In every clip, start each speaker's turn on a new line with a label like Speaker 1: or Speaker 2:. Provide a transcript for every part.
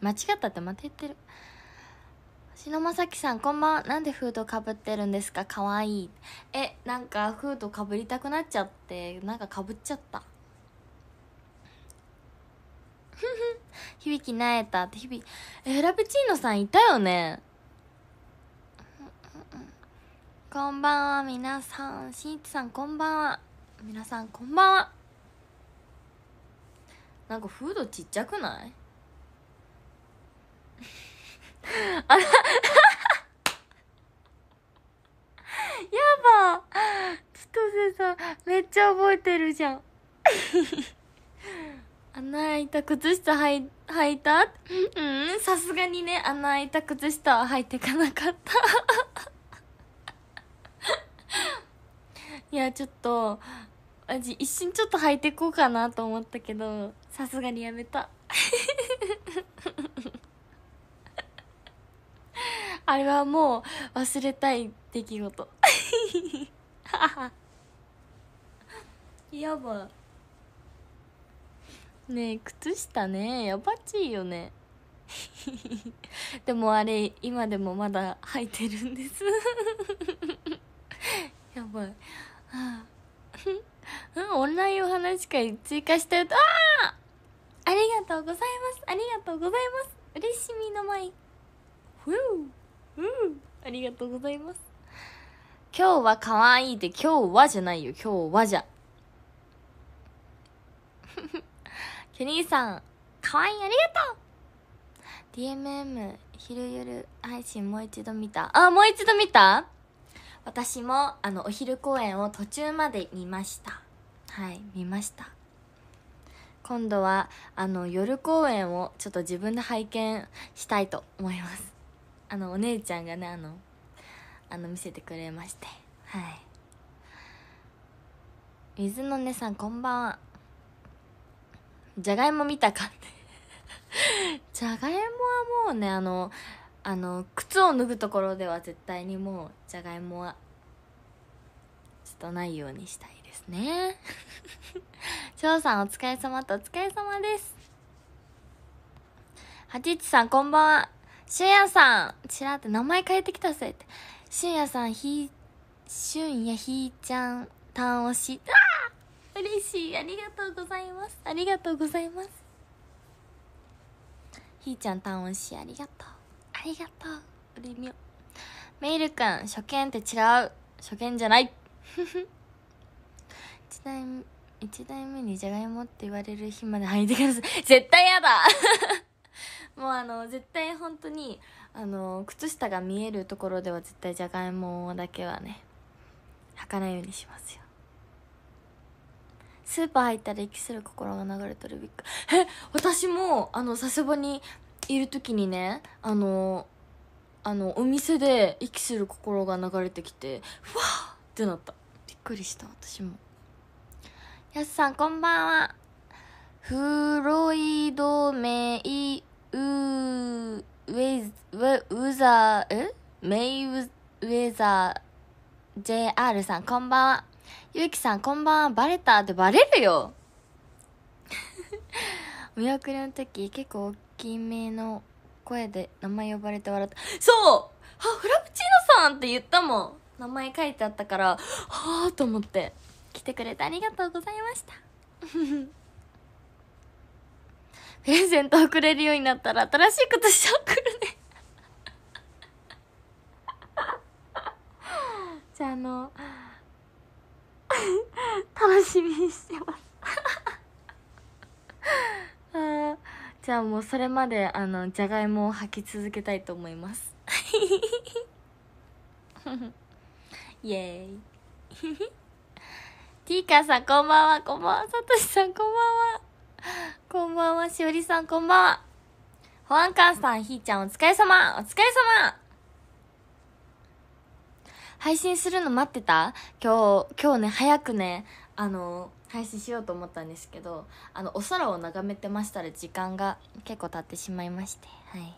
Speaker 1: 間違ったってまた言ってる。篠正樹さんこんばんは。なんでフードかぶってるんですか？かわいい。えなんかフードかぶりたくなっちゃってなんかかぶっちゃった。響きなえたって。響きえフラペチーノさんいたよね？こんばんは。皆さん。しんいちさんこんばんは。皆さんこんばんは。なんかフードちっちゃくない？あ らやば。千歳さんめっちゃ覚えてるじゃん。穴開いた靴下履い履いた？うんさすがにね穴開いた靴下は履いてかなかった。いやちょっと味一瞬ちょっと履いてこうかなと思ったけどさすがにやめた。あれはもう忘れたい出来事。やば。ねえ靴下ね。やばちいよね。でもあれ今でもまだ履いてるんです。やばい、はあ、オンラインお話会追加したよとああありがとうございます。ありがとうございます。嬉しみの舞ふう。うん。ありがとうございます。今日は可愛いって今日はじゃないよ。今日はじゃ。ケニーさん可愛いありがとう。DMM 昼夜配信もう一度見た。あもう一度見た？私もあのお昼公演を途中まで見ました。はい見ました。今度はあの夜公演をちょっと自分で拝見したいと思います。あのお姉ちゃんがねあのあの見せてくれまして。はい。水の音さんこんばんは。じゃがいも見たかって。じゃがいもはもうねあのあの靴を脱ぐところでは絶対にもうじゃがいもはちょっとないようにしたいですね。翔さんお疲れ様とお疲れ様です。はちいちさんこんばんは。しゅんやさん。ちらって名前変えてきたぜって。しゅんやさんひしゅんやひーちゃんたんおし。ああ嬉しい。ありがとうございます。ありがとうございます。ひーちゃんたんおしありがとう。ありがとう。うれみょメイルくん初見って違う。初見じゃない。一代目一代目にじゃがいもって言われる日まで履いてください。絶対やだ。もうあの絶対本当にあの靴下が見えるところでは絶対じゃがいもだけはね履かないようにしますよ。スーパー入ったら息する心が流れてるびっくりえ私もあの佐世保にいる時にねあのあのお店で息する心が流れてきてふわーってなった。びっくりした私も。やすさんこんばんは。フロイドメイウウェイウウザーえ？メイウウェザー JR さんこんばんは。ゆうきさんこんばんは。バレたってバレるよ。お 見送りの時結構大きめの声で名前呼ばれて笑った。そう！あフラプチーノさんって言ったもん。名前書いてあったからはあと思って。来てくれてありがとうございました。プレゼント送れるようになったら新しい靴下送るね。じゃああの楽しみにしてます。じゃあもうそれまであのじゃがいもを履き続けたいと思います。イエーイ。ティーカーさんこんばんは。こんばんは。さとしさんこんばんは。こんばんはしおりさんこんばんは。保安官さんひーちゃんお疲れ様。お疲れ様。配信するの待ってた？今日今日ね早くねあの配信しようと思ったんですけどあのお空を眺めてましたら時間が結構経ってしまいましてはい。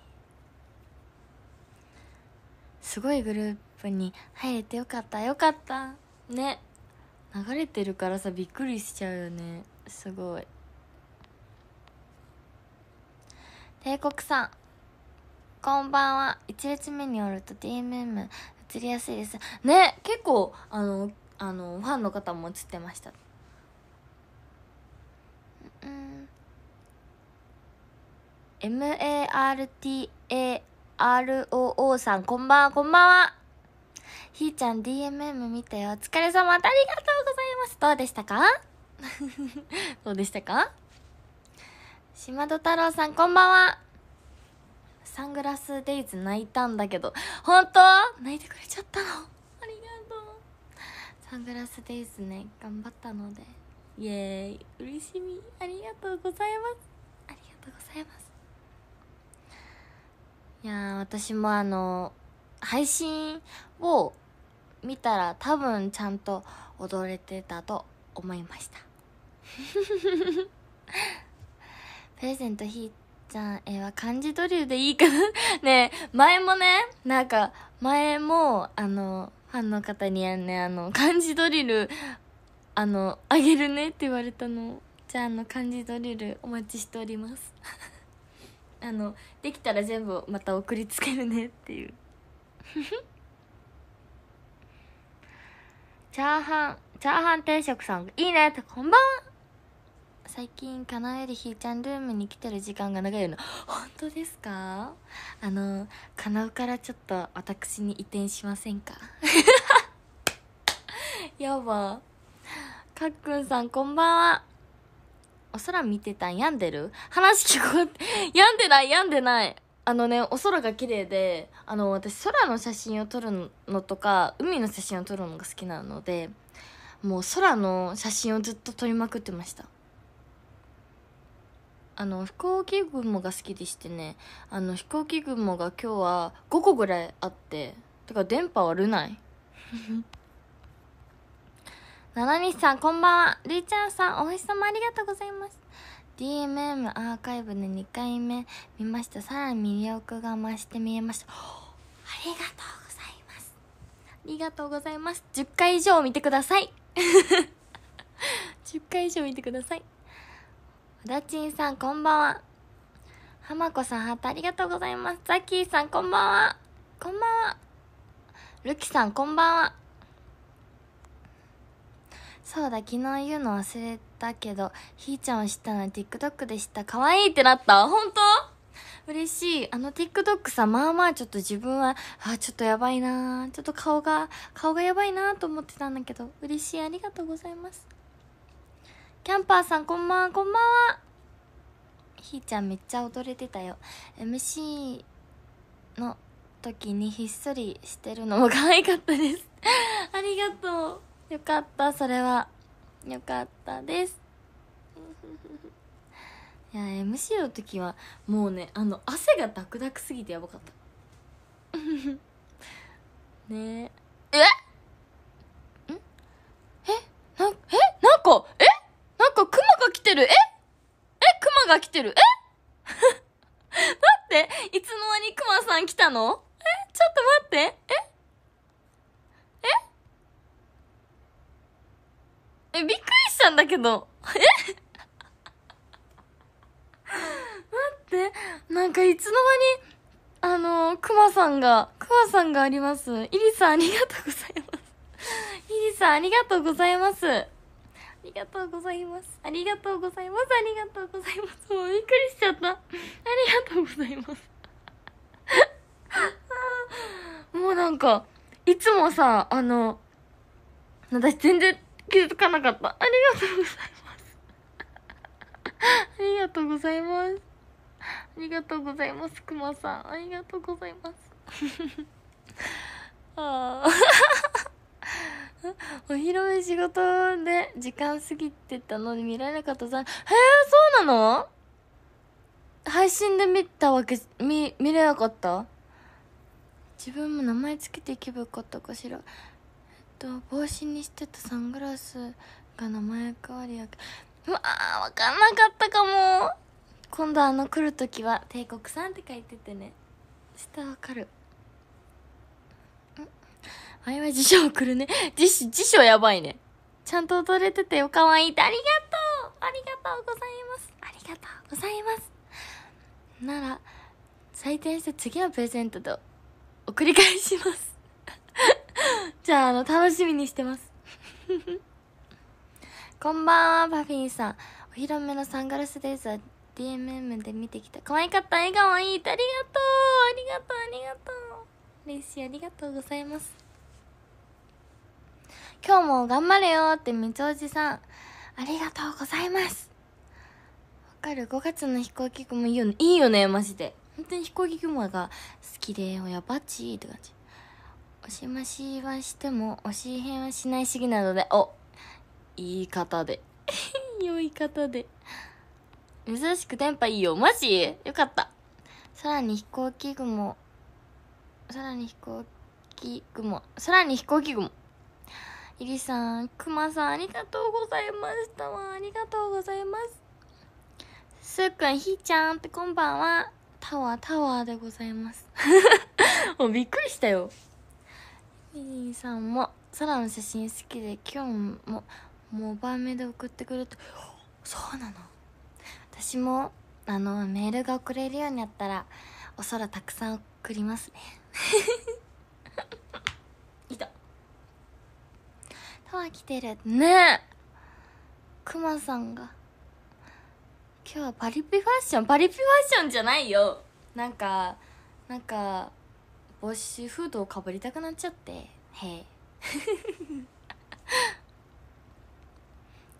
Speaker 1: すごいグループに入れてよかったよかった。ね。流れてるからさびっくりしちゃうよね。すごい。帝国さん。こんばんは。1列目におると DMM 映りやすいです。ね結構あのあのファンの方も映ってました。うん MARTAROO さんこんばんはこんばんは。ひーちゃん DMM 見たよ。お疲れ様。ありがとうございます。どうでしたか？どうでしたか？島戸太郎さんこんばんは。サングラスデイズ泣いたんだけど。本当？泣いてくれちゃったの？ありがとう。サングラスデイズね頑張ったので。イエーイ。嬉しみ。ありがとうございます。ありがとうございます。いや私もあの配信を見たら多分ちゃんと踊れてたと思いました。プレゼントひーちゃんえは漢字ドリルでいいかな？ね前もねなんか前もあのファンの方にはねあの漢字ドリルあのあげるねって言われたの。じゃああの漢字ドリルお待ちしております。あのできたら全部また送りつけるねっていう。チャーハンチャーハン定食さん。いいねってこんばん最近かなえりひーちゃんルームに来てる時間が長いの本当ですか？あのかなうからちょっと私に移転しませんか？やば。かっくんさんこんばんは。お空見てたん？病んでる？話聞こえ 病んでない？病んでない。あのねお空が綺麗であの私空の写真を撮るのとか海の写真を撮るのが好きなのでもう空の写真をずっと撮りまくってました。あの飛行機雲が好きでしてね。あの飛行機雲が今日は5個ぐらいあっててか電波悪ない。七西さんこんばんは。るいちゃんさんお星様ありがとうございます。DMM アーカイブで2回目。見ました。さらに魅力が増して見えました。ありがとうございます。ありがとうございます。10回以上見てください。10回以上見てください。おだちんさんこんばんは。浜子さんハートありがとうございます。ザッキーさんこんばんは。こんばんは。ルキさんこんばんは。そうだ昨日言うの忘れたけどひーちゃんを知ったのは TikTok でした。可愛いってなった。本当？嬉しい。あの TikTok さまあまあちょっと自分はあちょっとやばいなちょっと顔が顔がやばいなと思ってたんだけど嬉しい。ありがとうございます。キャンパーさんこんばんはこんばんは。ひーちゃんめっちゃ踊れてたよ。MC の時にひっそりしてるのも可愛かったです。ありがとう。よかったそれは。よかったです。いや MC の時はもうねあの汗がダクダクすぎてやばかった。ね。え？え？んえ？なえなんかえなんかクマが来てる。え？え？クマが来てる。え？待っていつの間にクマさん来たの？え？ちょっと待って。え？え？えびっくりしたんだけど。え？待って。なんかいつの間にあのクマさんがクマさんがあります。イリさんありがとうございます。イリさんありがとうございます。ありがとうございます。ありがとうございます。ありがとうございます。もうびっくりしちゃった。ありがとうございます。もうなんか、いつもさ、あの、私全然気づかなかった。ありがとうございます。ありがとうございます。ありがとうございます、くまさん。ありがとうございます。ああ。お披露目仕事で時間過ぎてたので見られなかったさ。へえ、そうなの？配信で見たわけ、見、見れなかった？自分も名前つけていけばよかったかしら。えっと、帽子にしてたサングラスが名前変わりやけ。うわー、わかんなかったかも。今度あの来るときは、帝国さんって書いててね。下わかる。あいは辞書送るね。辞書、辞書やばいね。ちゃんと踊れててよ、かわいい。って。ありがとう。ありがとうございます。ありがとうございます。なら採点して次のプレゼントと送り返します。じゃああの楽しみにしてます。こんばんはパフィンさん。お披露目のサングラスデイズは DMM で見てきた。可愛かった。笑顔いい。ありがとう。ありがとう。ありがとう。嬉しい。ありがとうございます。今日も頑張れよってみつおじさん。ありがとうございます。わかる？5月の飛行機雲いいよね。いいよねマジで。本当に飛行機雲が好きでおやばっちって感じ。おしましはしてもおしへんはしない主義なので。お言い方で。良い方で。珍しく電波いいよ。マジ？よかった。さらに飛行機雲。さらに飛行機雲。さらに飛行機雲。いりさんくまさんありがとうございましたわ。ありがとうございます。すーくんひーちゃんってこんばんは。タワータワーでございます。もうびっくりしたよ。みりんさんも空の写真好きで今日もモバメで送ってくれてそうなの。私もあのメールが送れるようになったらお空たくさん送りますねいたタワー来てるね。えクマさんが。今日はパリピファッション。パリピファッションじゃないよ。なんかなんか帽子フードをかぶりたくなっちゃって。へえ。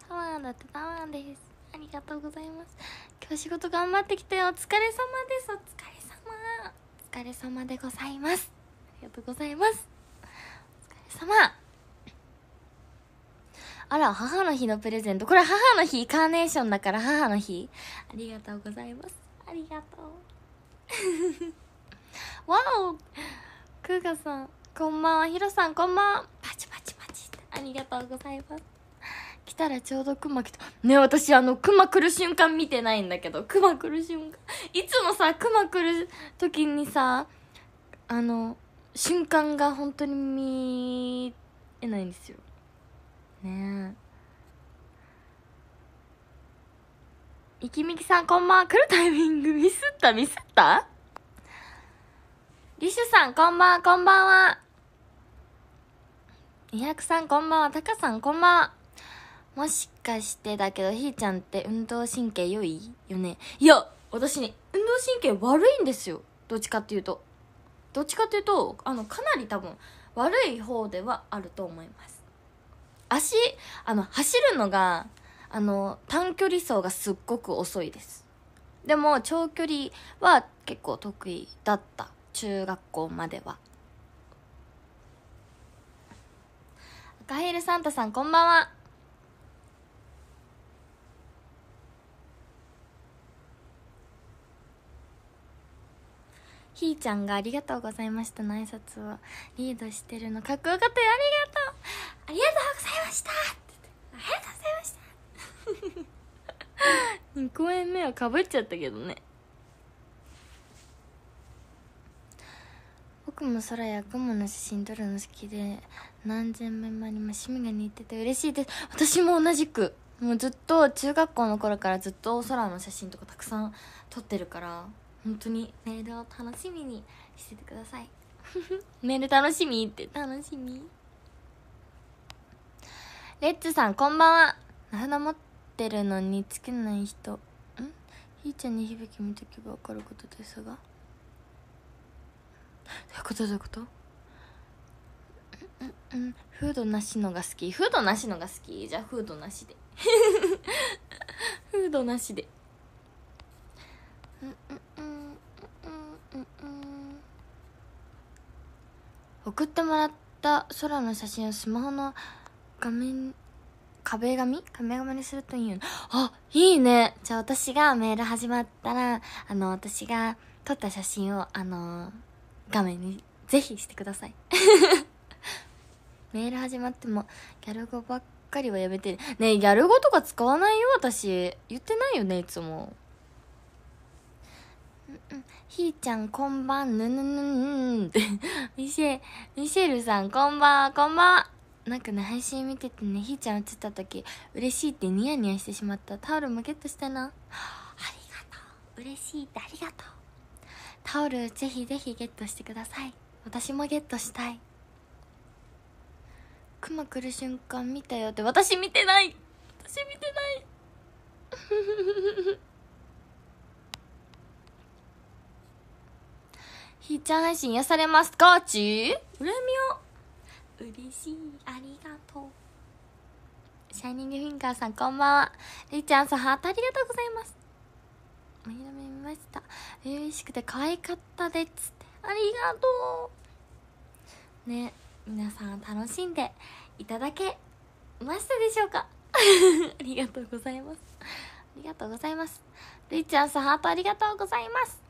Speaker 1: タワーだってタワーです。ありがとうございます。今日仕事頑張ってきてお疲れ様です。お疲れ様。お疲れ様でございます。ありがとうございます。お疲れ様あら、母の日のプレゼント。これ母の日、カーネーションだから母の日。ありがとうございます。ありがとう。わおクーガさん、こんばんは。ヒロさん、こんばんは。パチパチパチって。ありがとうございます。来たらちょうどクマ来た。ね私あの、クマ来る瞬間見てないんだけど、クマ来る瞬間。いつもさ、クマ来る時にさ、あの、瞬間が本当に見えないんですよ。ね。えいきみきさんこんばんは。来るタイミングミスった？ミスった？リシュさんこんばんは。こんばんは。200さんこんばんは。タカさんこんばんは。もしかしてだけどひーちゃんって運動神経良いよね？いや私ね運動神経悪いんですよ。どっちかっていうと。どっちかっていうとあのかなり多分悪い方ではあると思います。足あの走るのがあの短距離走がすっごく遅いです。でも長距離は結構得意だった。中学校までは。赤ヘルサンタさんこんばんは。ひーちゃんがありがとうございましたの挨拶をリードしてるのかっこよかったよありがとうありがとうございましたありがとうございました2公演目はかぶっちゃったけどね。僕も空や雲の写真撮るの好きで何千枚もあります。趣味が似てて嬉しいです。私も同じくもうずっと中学校の頃からずっと空の写真とかたくさん撮ってるから本当にメールを楽しみにしててください。メール楽しみって楽しみレッツさんこんばんは。名札持ってるのにつけない人。ん？ひーちゃんに響き見とけば分かることですが。どういうこと？どういうこと？んうんフードなしのが好き。フードなしのが好き。じゃあフードなしで。フードなしで。送ってもらった空の写真をスマホの画面壁紙？壁紙にするといいよね。あいいね。じゃあ私がメール始まったらあの私が撮った写真をあの画面にぜひしてください。メール始まってもギャル語ばっかりはやめてね。えギャル語とか使わないよ。私言ってないよねいつも。ひーちゃんこんばんぬぬぬぬんってミシェミシェルさんこんばんこんばん。なんかね配信見ててねひーちゃん映った時嬉しいってニヤニヤしてしまった。タオルもゲットしたな。ありがとう。嬉しいってありがとう。タオルぜひぜひゲットしてください。私もゲットしたい。クマ来る瞬間見たよって。私見てない。私見てない。ひーちゃん配信癒されますか？ちうらみを嬉しい。ありがとう。シャイニングフィンガーさんこんばんは。りーちゃんさんハートありがとうございます。お披露目見ました。嬉しくて可愛かったでっつって。ありがとう。ね皆さん楽しんでいただけましたでしょうか？ありがとうございます。ありがとうございます。るいちゃんさんハートありがとうございます。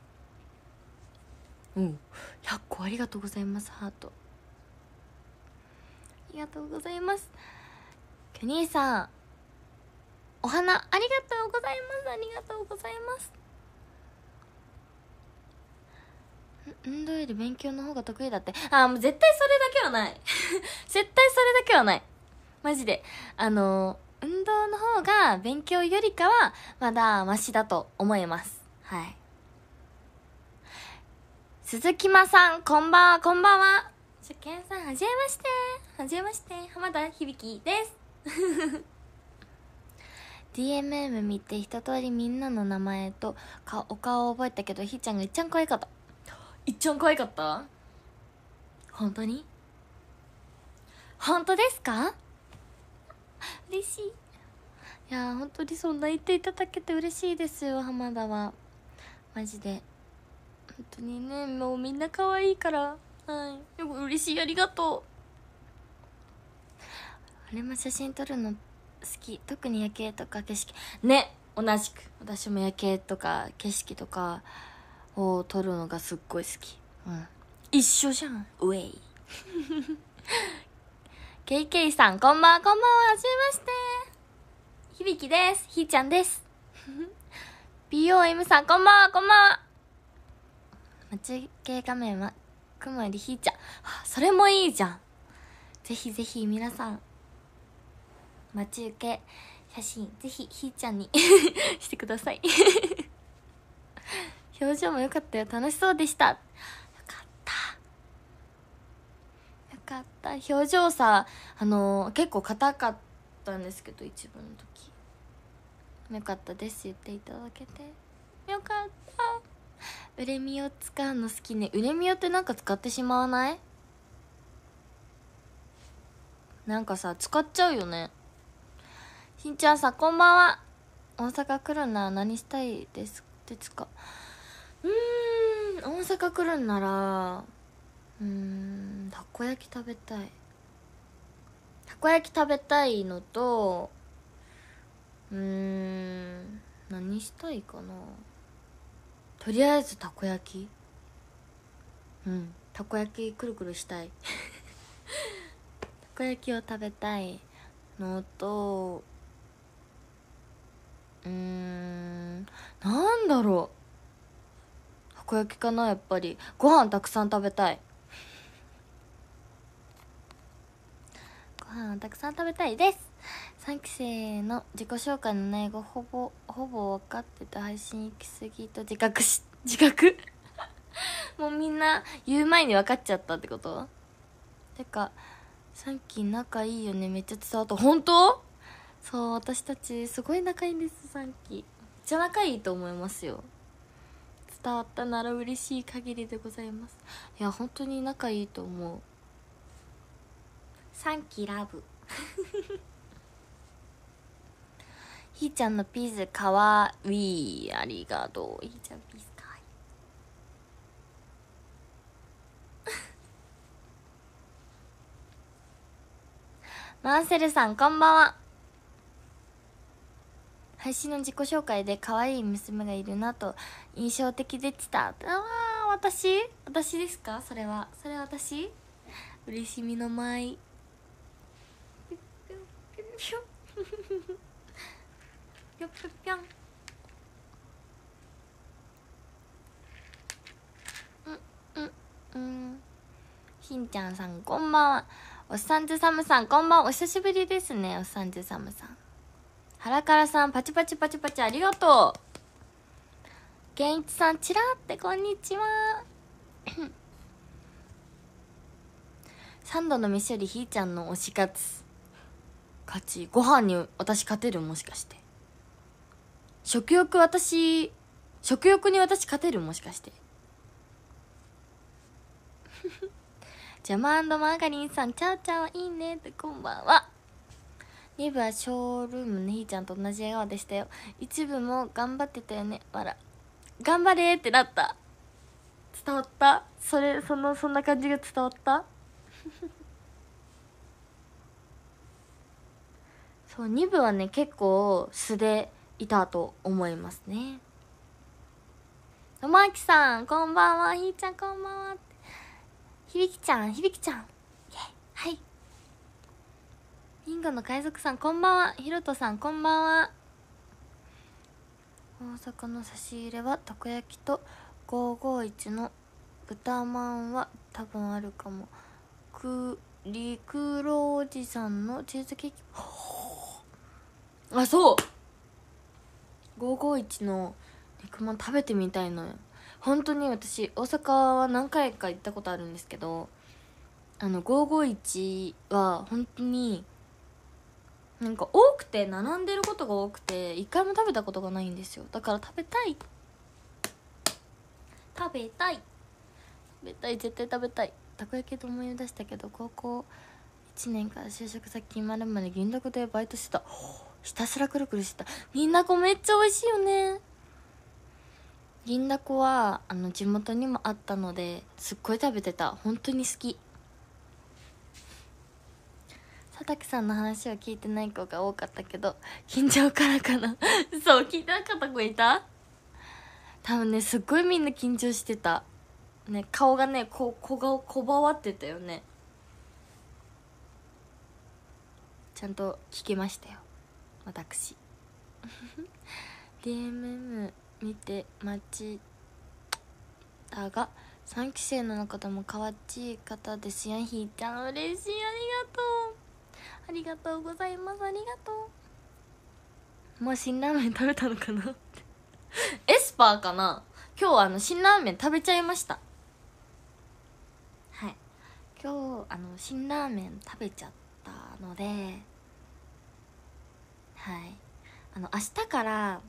Speaker 1: うん。100個ありがとうございますハート。ありがとうございます。キョニーさんお花ありがとうございます。ありがとうございます。運動より勉強の方が得意だって。あもう絶対それだけはない。絶対それだけはない。マジで。あの運動の方が勉強よりかはまだマシだと思います。はい。鈴木まさんこんばんはこんばんは。初見さんはじめまして。はじめまして。浜田響です。DMM 見て一通りみんなの名前とかお顔を覚えたけどひーちゃんがいっちゃん可愛かった。いっちゃん可愛かった？本当に？本当ですか？嬉しい。いや本当にそんな言っていただけて嬉しいですよ浜田は。マジで。本当にねもうみんな可愛いからはい。でも嬉しいありがとう。あれも写真撮るの好き。特に夜景とか景色。ね同じく。私も夜景とか景色とかを撮るのがすっごい好き。うん。一緒じゃん。ウェイ。KK さんこんばんはこんばんははじめまして。響です。ひーちゃんです。BOM さんこんばんはこんばんは。待ち受け画面は雲よりひーちゃんそれもいいじゃん。ぜひぜひ皆さん待ち受け写真ぜひひーちゃんに してください。表情も良かったよ。楽しそうでした。よかった。よかった。表情さあのー、結構硬かったんですけど一番の時。よかったです。言っていただけて。よかった。ウレミオ使うの好きね。ウレミオってなんか使ってしまわない？なんかさ使っちゃうよね。しんちゃんさこんばんは。大阪来るなら何したいです？ですか？うーん大阪来るんならうーんたこ焼き食べたい。たこ焼き食べたいのとうーん何したいかな？とりあえずたこ焼き。うん。たこ焼きくるくるしたい。たこ焼きを食べたいのとうん。なんだろう。たこ焼きかなやっぱり。ご飯たくさん食べたい。ご飯をたくさん食べたいです。3期生の自己紹介の内容ほぼほぼ分かってて配信行き過ぎと自覚し 自覚？もうみんな言う前に分かっちゃったってこと？てか3期仲いいよねめっちゃ伝わった。本当？そう私たちすごい仲いいんです3期。めっちゃ仲いいと思いますよ。伝わったなら嬉しい限りでございます。いや本当に仲いいと思う。3期ラブ。ひーちゃんのピースかわいい。ありがとう。ひーちゃんピースかわいい。マンセルさんこんばんは。配信の自己紹介で可愛い娘がいるなと印象的でした。ああ私？私ですか？それは。それは私？嬉しみの舞。ぴょぴょぴょんうんうんんしんちゃんさんこんばんはおっさんずサムさんこんばんはお久しぶりですねおっさんずサムさんハラカラさんパチパチパチパチありがとう健一さんちらってこんにちは3度の飯よりひーちゃんの推し活勝ちご飯に私勝てるもしかして食欲私食欲に私勝てる？もしかして ジャマンドマーガリンさん、チャオチャオいいねってこんばんは。2部はショールームのひーちゃんと同じ笑顔でしたよ。一部も頑張ってたよね。わら。頑張れってなった。伝わった？それ、その、そんな感じが伝わった？そう、2部はね、結構素でいたと思いますね。ともあきさん、こんばんは。ひーちゃん、こんばんは。ひびきちゃん、ひびきちゃん。はい。インゴの海賊さん、こんばんは。ひろとさん、こんばんは。大阪の差し入れは、たこ焼きと551の豚まんは多分あるかも。く、りくろおじさんのチーズケーキ。あ、そう !551 の肉まん食べてみたいのよ。本当に私大阪は何回か行ったことあるんですけどあの551は本当になんか多くて並んでることが多くて一回も食べたことがないんですよ。だから食べたい。食べたい。食べたい。絶対食べたい。たこ焼きと思い出したけど高校1年から就職先決まるまで銀だこでバイトしてた。ひたすらくるくるしてた。銀だこめっちゃ美味しいよね。銀だこはあの地元にもあったのですっごい食べてた。本当に好き。佐竹さんの話は聞いてない子が多かったけど緊張からかな。そう聞いてなかった子いた？多分ねすっごいみんな緊張してた。ね顔がねこ小顔こばわってたよね。ちゃんと聞けましたよ。私。DMM 見て待ちだが。3期生の中でもかわっちい方ですやんひーちゃん嬉しい。ありがとう。ありがとうございます。ありがとう。もう辛ラーメン食べたのかなエスパーかな。今日はあの辛ラーメン食べちゃいました。はい。今日あの辛ラーメン食べちゃったのではい。あの明日から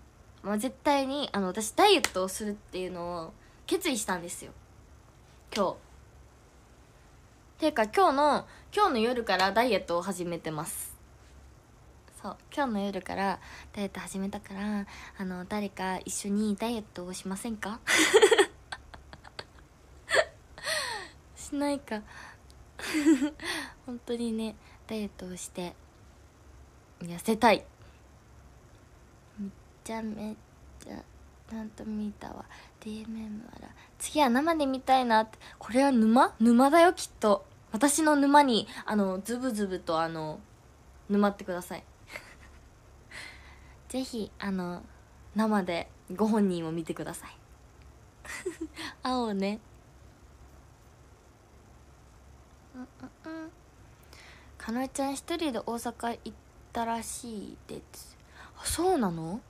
Speaker 1: まあ、絶対にあの私ダイエットをするっていうのを決意したんですよ。今日。ていうか今日の今日の夜からダイエットを始めてます。そう今日の夜からダイエット始めたからあの誰か一緒にダイエットをしませんか？しないか。本当にねダイエットをして痩せたい。ちゃめっちゃちゃんと見たわ。DMM はら。次は生で見たいな。ってこれは沼？沼だよきっと。私の沼にあのズブズブとあの沼ってください。ぜひあの生でご本人を見てください。青ね。うんうんうん。かなえちゃん一人で大阪行ったらしいです。あそうなの？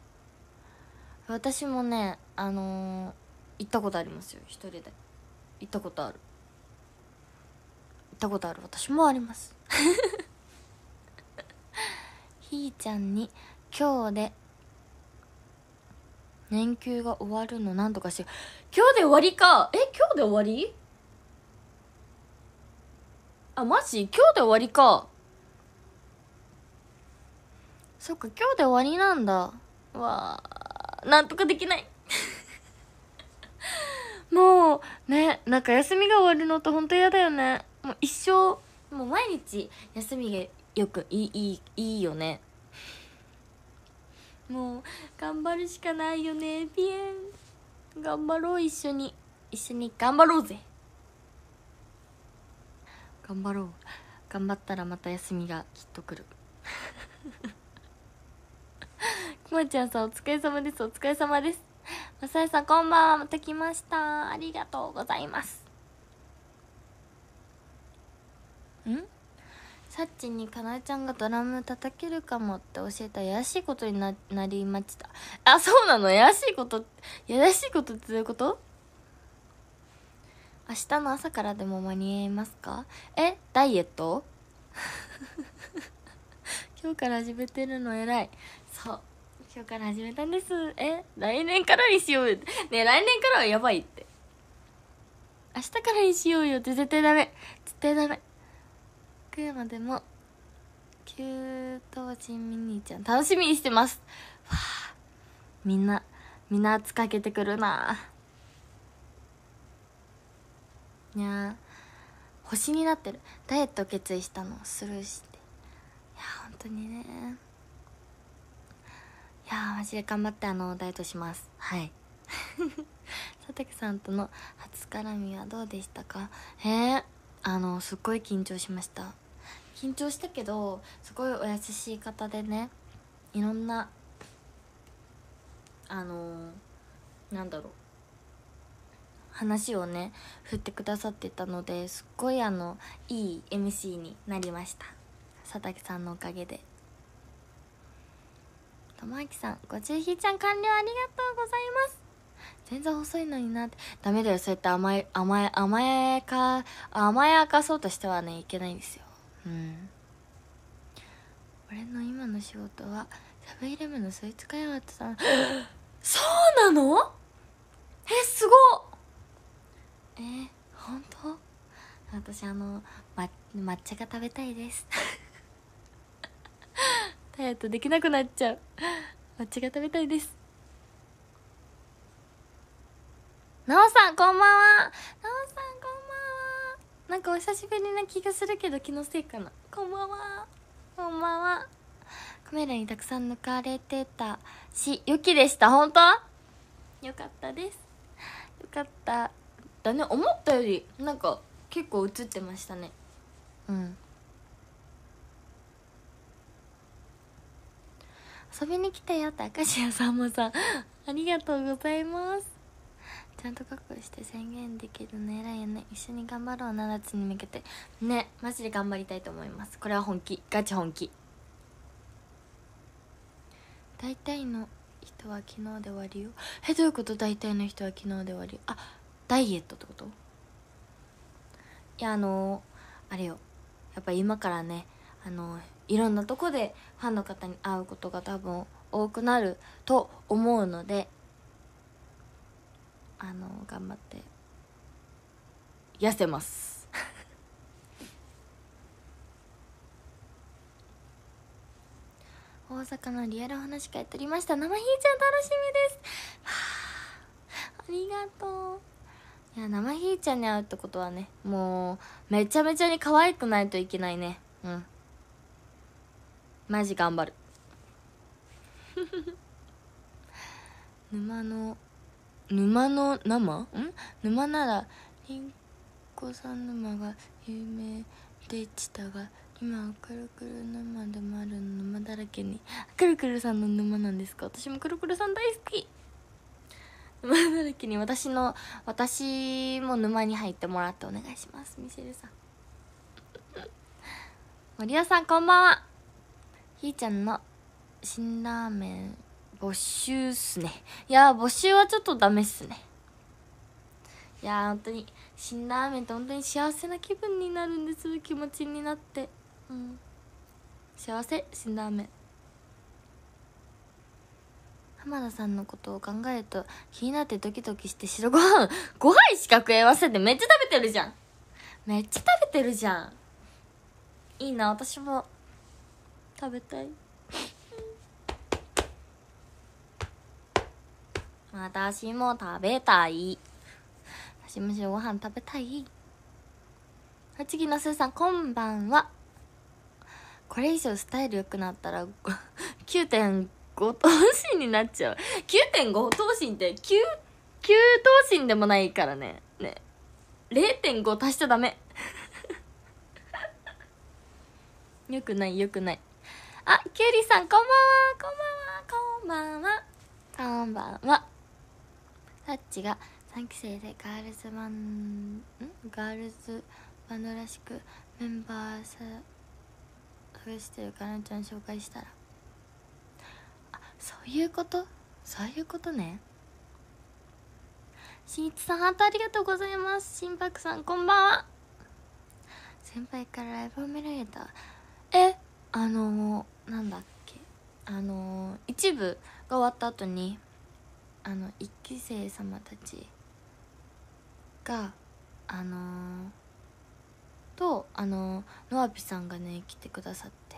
Speaker 1: 私もねあのー、行ったことありますよ。一人で。行ったことある。行ったことある。私もあります。ひーちゃんに今日で年休が終わるのなんとかして今日で終わりか。え今日で終わり？あマジ？今日で終わりか。そっか今日で終わりなんだ。わあなんとかできない。もうねなんか休みが終わるのって本当嫌だよね。もう一生もう毎日休みがよくいいいいいいよね。もう頑張るしかないよね。ピエン。頑張ろう一緒に。一緒に頑張ろうぜ。頑張ろう。頑張ったらまた休みがきっと来る。くまちゃんさんお疲れ様です。お疲れ様です。まさえさんこんばんは。また来ました。ありがとうございます。ん？さっちにかなえちゃんがドラム叩けるかもって教えたらやしいことにななりました。あそうなの？やらしいことやらしいことってどういうこと？明日の朝からでも間に合いますか？え？ダイエット？今日から始めてるの偉い。そう。今日から始めたんです。え来年からにしようよ。ね来年からはやばいって。明日からにしようよって絶対ダメ。絶対ダメ。来るまでも給湯人ミニーちゃん楽しみにしてます。わあ。みんなみんな圧かけてくるな。いや星になってる。ダイエット決意したのスルーして。いや本当にね。いやマジで頑張ってあのダイエットします。はい。佐竹さんとの初絡みはどうでしたか？えー、あのすっごい緊張しました。緊張したけどすごいお優しい方でねいろんなあのなんだろう。話をね振ってくださってたのですっごいあのいい MC になりました。佐竹さんのおかげで。ともあきさんご注ひーちゃん完了ありがとうございます。全然細いのになってダメだよそうやって甘え甘え甘えか甘やかそうとしてはねいけないんですよ。うん。俺の今の仕事はセブンイレブンのスイーツ開発さん。そうなの？えすごっ！えー、本当？私あの、ま、抹茶が食べたいです。ダイエットできなくなっちゃう。抹茶が食べたいです。なおさんこんばんは。なおさんこんばんは。なんかお久しぶりな気がするけど気のせいかな。こんばんは。こんばんは。カメラにたくさん抜かれてたし良きでした。本当？よかったです。よかった。だね思ったよりなんか結構映ってましたね。うん。遊びに来たよって明石家さんまさん ありがとうございます。ちゃんと覚悟して宣言できるの偉いよね。一緒に頑張ろう7月に向けて。ねマジで頑張りたいと思います。これは本気。ガチ本気。大体の人は昨日で終わりよ。えどういうこと？大体の人は昨日で終わりあダイエットってこと？いやあのあれよ。やっぱ今からねあのいろんなとこでファンの方に会うことが多分多くなると思うのであの頑張って痩せます。大阪のリアル話会撮りました。生ひーちゃん楽しみです。ありがとう。いや生ひーちゃんに会うってことはねもうめちゃめちゃに可愛くないといけないね。うんマジ頑張る。沼の沼の生？ん？沼ならりんこさん沼が有名でしたが今くるくる沼でもある沼だらけに。くるくるさんの沼なんですか？私もくるくるさん大好き。沼だらけに私の私も沼に入ってもらってお願いします。ミシェルさん。森尾さんこんばんは。ひーちゃんの辛ラーメン募集っすね。いや募集はちょっとダメっすね。いや本当に辛ラーメンって本当に幸せな気分になるんです。気持ちになって。うん。幸せ？辛ラーメン。浜田さんのことを考えると気になってドキドキして白ご飯 5杯しか食えませんってめっちゃ食べてるじゃん。めっちゃ食べてるじゃん。いいな私も。食べたい。私も食べたい。私も白ご飯食べたい。次のすーさんこんばんは。これ以上スタイル良くなったら 9.5頭身になっちゃう。9.5頭身って 9, 9頭身でもないからね。ね。0.5足しちゃダメ。よくないよくない。あきゅうりさんこんばんはこんばんはこんばんは。こんばんはタッチが3期生でガールズバンん？ガールズバンドらしくメンバーさ探してるかなちゃん紹介したら。あそういうこと？そういうことね。しんいちさんハートありがとうございます。心拍さんこんばんは。先輩からライブを見られた。えあのー、なんだっけ？あの、一部が終わった後にあの一期生様たちがあの、とあのノアピさんがね来てくださって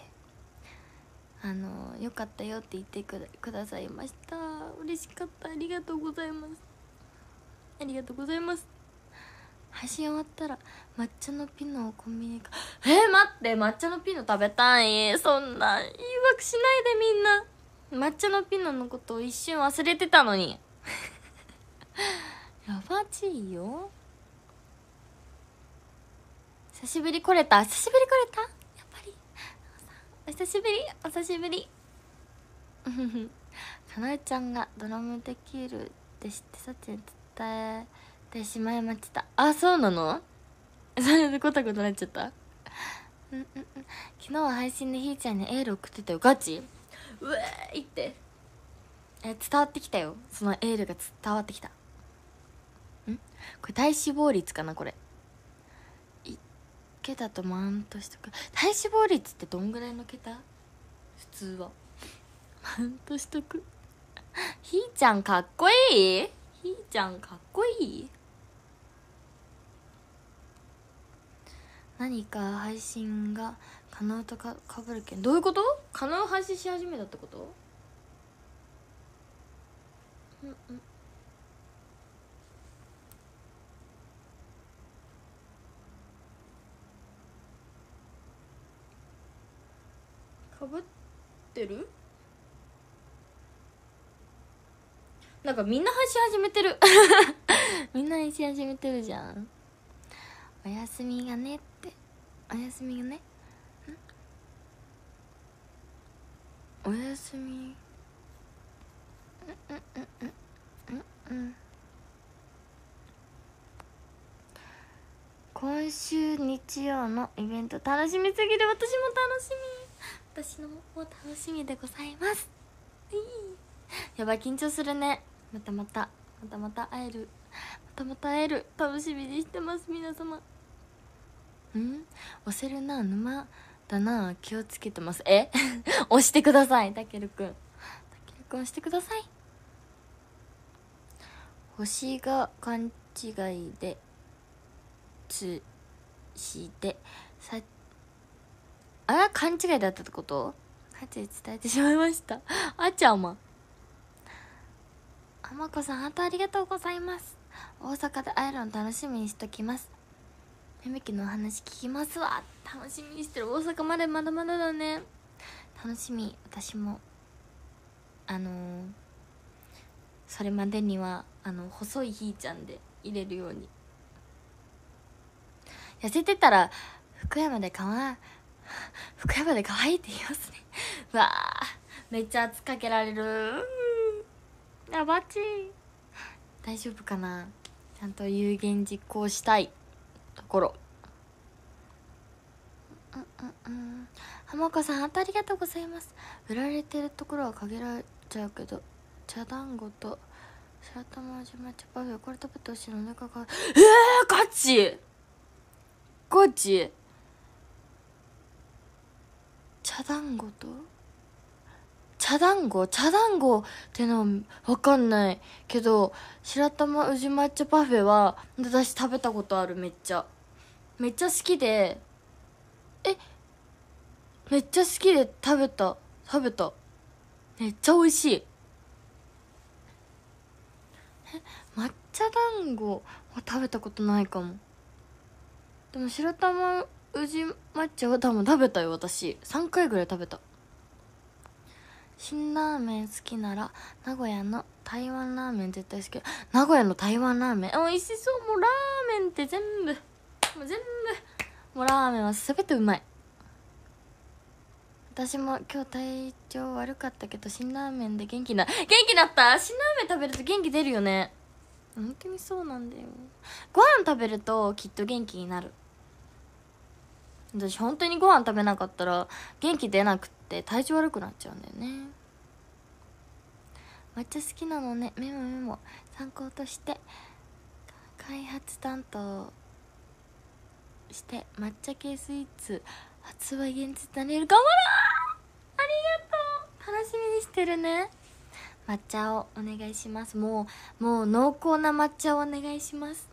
Speaker 1: あのよかったよって言ってくださいました。嬉しかった。ありがとうございます。ありがとうございます。配信終わったら抹茶のピノをコンビニかえー、待って抹茶のピノ食べたい？そんな誘惑しないでみんな。抹茶のピノのことを一瞬忘れてたのに。やばちいよ。久しぶり来れた？久しぶり来れた？やっぱり。お久しぶり？お久しぶり。かなえちゃんがドラムできるって知ってさて伝えてしまいました。あそうなの？それでコタコタなっちゃった？うんうん昨日は配信でひーちゃんにエール送ってたよ。ガチ？うえーいって。え伝わってきたよ。そのエールが伝わってきた。ん？これ体脂肪率かなこれ。桁とマウントしとく。体脂肪率ってどんぐらいの桁？普通は。マウントしとく。ひーちゃんかっこいい？ひーちゃんかっこいい？何か配信が可能とかかぶるけん。どういうこと？可能配信し始めたってこと？かぶってる？なんかみんな配信始めてる。みんな配信始めてるじゃん。おやすみがねって。おやすみがね。おやすみ。うんうんうん。うんうん今週日曜のイベント楽しみすぎる。私も楽しみ。私のも楽しみでございます。やばい緊張するね。またまた。またまた会える。またまた会える。楽しみにしてます皆様。ん？押せるな沼だな。気をつけてます。え？押してくださいたけるくん。たけるくん押してください。星が勘違いでつしてさあれ？は勘違いだったってこと？勘違い伝えてしまいました。あちゃんまあまこさんハートありがとうございます。大阪で会えるの楽しみにしときます。めめきのお話聞きますわ。楽しみにしてる。大阪までまだまだだね。楽しみ。私もあのー、それまでにはあの細いひーちゃんで入れるように。痩せてたら福山で川 福山で可愛いって言いますね。わあめっちゃ圧かけられる。やばち。大丈夫かな。ちゃんと有言実行したい。ところ。うんうんうん。浜岡さんありがとうございます。売られてるところは限られちゃうけど茶団子と白玉味抹茶パフェこれ食べてほしいのお腹がえー、ガチ！ガチ！茶団子と？茶団子茶団子ってのわかんないけど白玉宇治抹茶パフェは私食べたことあるめっちゃ。めっちゃ好きでえめっちゃ好きで食べた食べた。めっちゃ美味しい。抹茶団子は食べたことないかも。でも白玉宇治抹茶は多分食べたよ私。3回ぐらい食べた。辛ラーメン好きなら名古屋の台湾ラーメン絶対好き。名古屋の台湾ラーメン。美味しそう。もうラーメンって全部。もう全部。もうラーメンは全てうまい。私も今日体調悪かったけど辛ラーメンで元気な元気だった。辛ラーメン食べると元気出るよね。本当にそうなんだよ。ご飯食べるときっと元気になる。私本当にご飯食べなかったら元気出なくって体調悪くなっちゃうんだよね。抹茶好きなのね。メモメモ。参考として。開発担当して。抹茶系スイーツ。発売現実なれる頑張ろう。ありがとう。楽しみにしてるね。抹茶をお願いします。もうもう濃厚な抹茶をお願いします。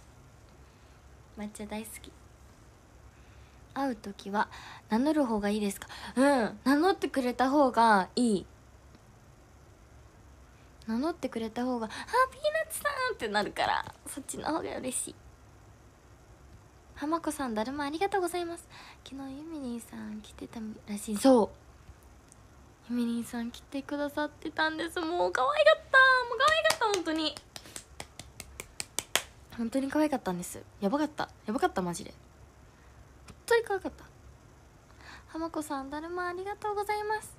Speaker 1: 抹茶大好き。会う時は名乗る方がいいですか？うん名乗ってくれた方がいい。名乗ってくれた方が「あピーナッツさん!」ってなるからそっちの方が嬉しい。浜子さんだるまありがとうございます。昨日ユミニーさん来てたらしい。そう。ユミニーさん来てくださってたんです。もう可愛かった。もう可愛かった本当に。本当に可愛かったんです。やばかった。やばかったマジで。当に可愛かった。浜子さんだるまありがとうございます。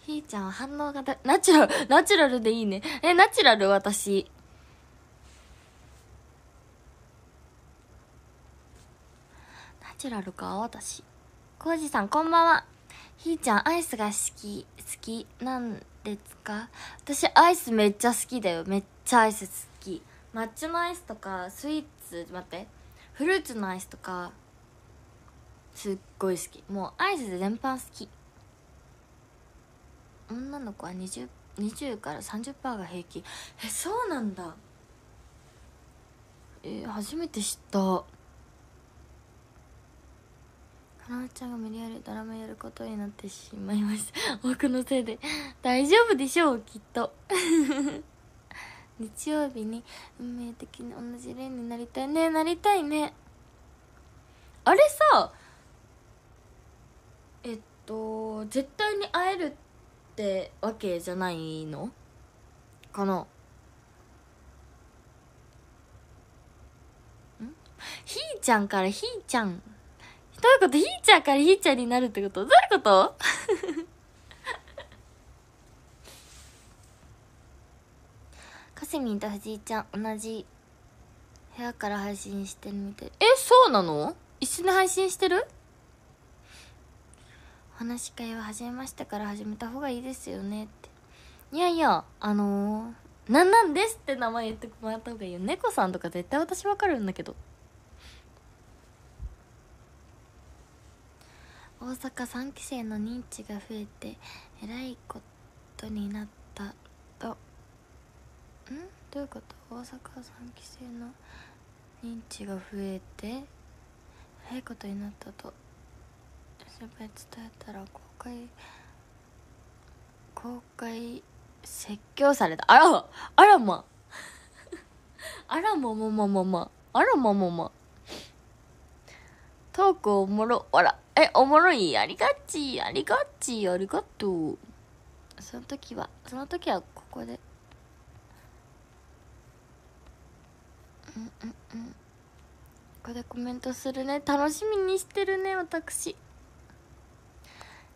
Speaker 1: ひーちゃんは反応がだナチュラルナチュラルでいいね。えナチュラル私。ナチュラルか私。コウジさんこんばんは。ひーちゃんアイスが好き好きなんですか？私アイスめっちゃ好きだよ。めっちゃアイス好き。抹茶のアイスとかスイーツ待って。フルーツのアイスとかすっごい好き。もうアイス全般好き。女の子は 20, 20から30%が平気。えそうなんだ。えー、初めて知った。かなめちゃんが無理やりドラマやることになってしまいました。僕のせいで。大丈夫でしょうきっと。日曜日に運命的に同じ例になりたいねなりたいね。あれさえっと絶対に会えるってわけじゃないの？かな。ん？ひーちゃんからひーちゃん。どういうこと？ひーちゃんからひーちゃんになるってこと？どういうこと？かすみんと藤井ちゃん同じ部屋から配信してるみたい。えそうなの？一緒に配信してる？お話し会は始めましたから始めた方がいいですよねって。いやいやあのー、なんなんですって名前言ってもらった方がいいよ。猫さんとか絶対私わかるんだけど。大阪3期生の認知が増えてえらいことになったと。ん？どういうこと？大阪3期生の認知が増えてえらいことになったと。先輩伝えたら公開公開説教された。あらあら ま。あらままままま。あらままま。トークおもろあら。えおもろい？ありがち。ありがち。ありがとう。その時はその時はここで。うんうんうん。ここでコメントするね。楽しみにしてるね私。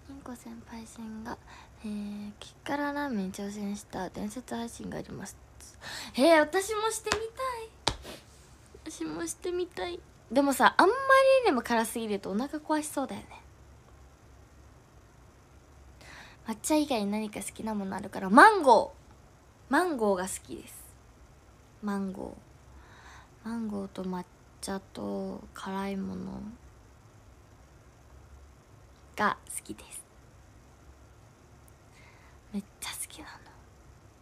Speaker 1: インコ先輩戦がえー、キッカララーメン挑戦した伝説配信があります。えー、私もしてみたい。私もしてみたい。でもさあんまりにも辛すぎるとお腹壊しそうだよね。抹茶以外に何か好きなものあるからマンゴー。マンゴーが好きです。マンゴー。マンゴーと抹茶と辛いもの。が好きです。めっちゃ好きなの。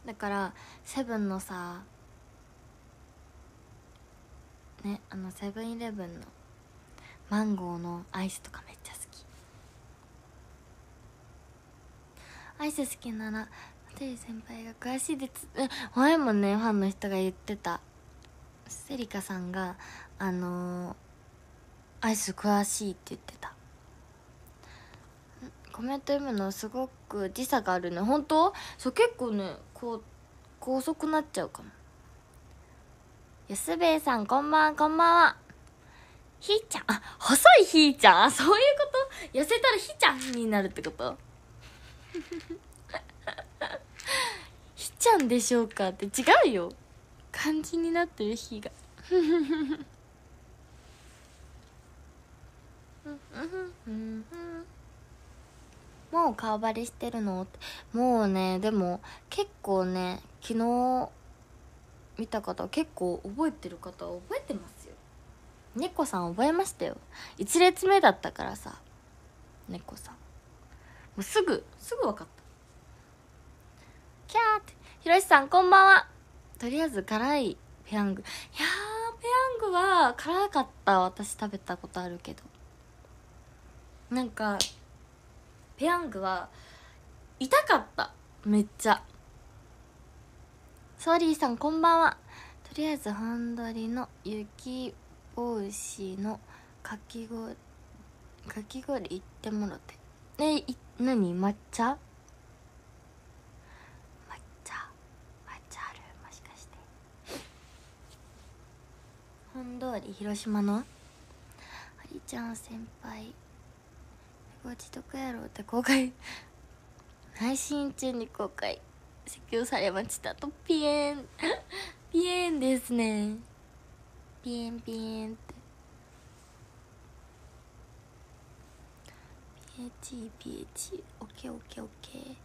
Speaker 1: だからセブンのさねあのセブンイレブンのマンゴーのアイスとかめっちゃ好き。アイス好きならテリ先輩が詳しいです。え前もねファンの人が言ってた。セリカさんがあのー、アイス詳しいって言ってた。コメント読むのすごく時差があるね。本当？そう結構ねこうこう遅くなっちゃうかも。安兵衛さんこんばんこんばんは。ひーちゃん。あ細いひーちゃん？そういうこと？痩せたらひーちゃんになるってこと？ひちゃんでしょうかって。違うよ。漢字になってる日がもう顔バレしてるの？ってもうねでも結構ね昨日見た方結構覚えてる方覚えてますよ。猫さん覚えましたよ。1列目だったからさ猫さん。もうすぐすぐ分かった。キャーって。ひろしさんこんばんは。とりあえず辛いペヤング。いやーペヤングは辛かった。私食べたことあるけど。なんかペヤングは痛かった。めっちゃ。ソーリーさんこんばんは。とりあえず本撮りの雪帽子のかき氷かき氷行ってもろて。えい何？抹茶？抹茶。抹茶ある？もしかして。本通り広島の？はりちゃん先輩。自得やろうって公開配信中に公開。説教されましたとピエン。ピエンですね。ピエンピエンって PHPH オッケーオッケーオッケー。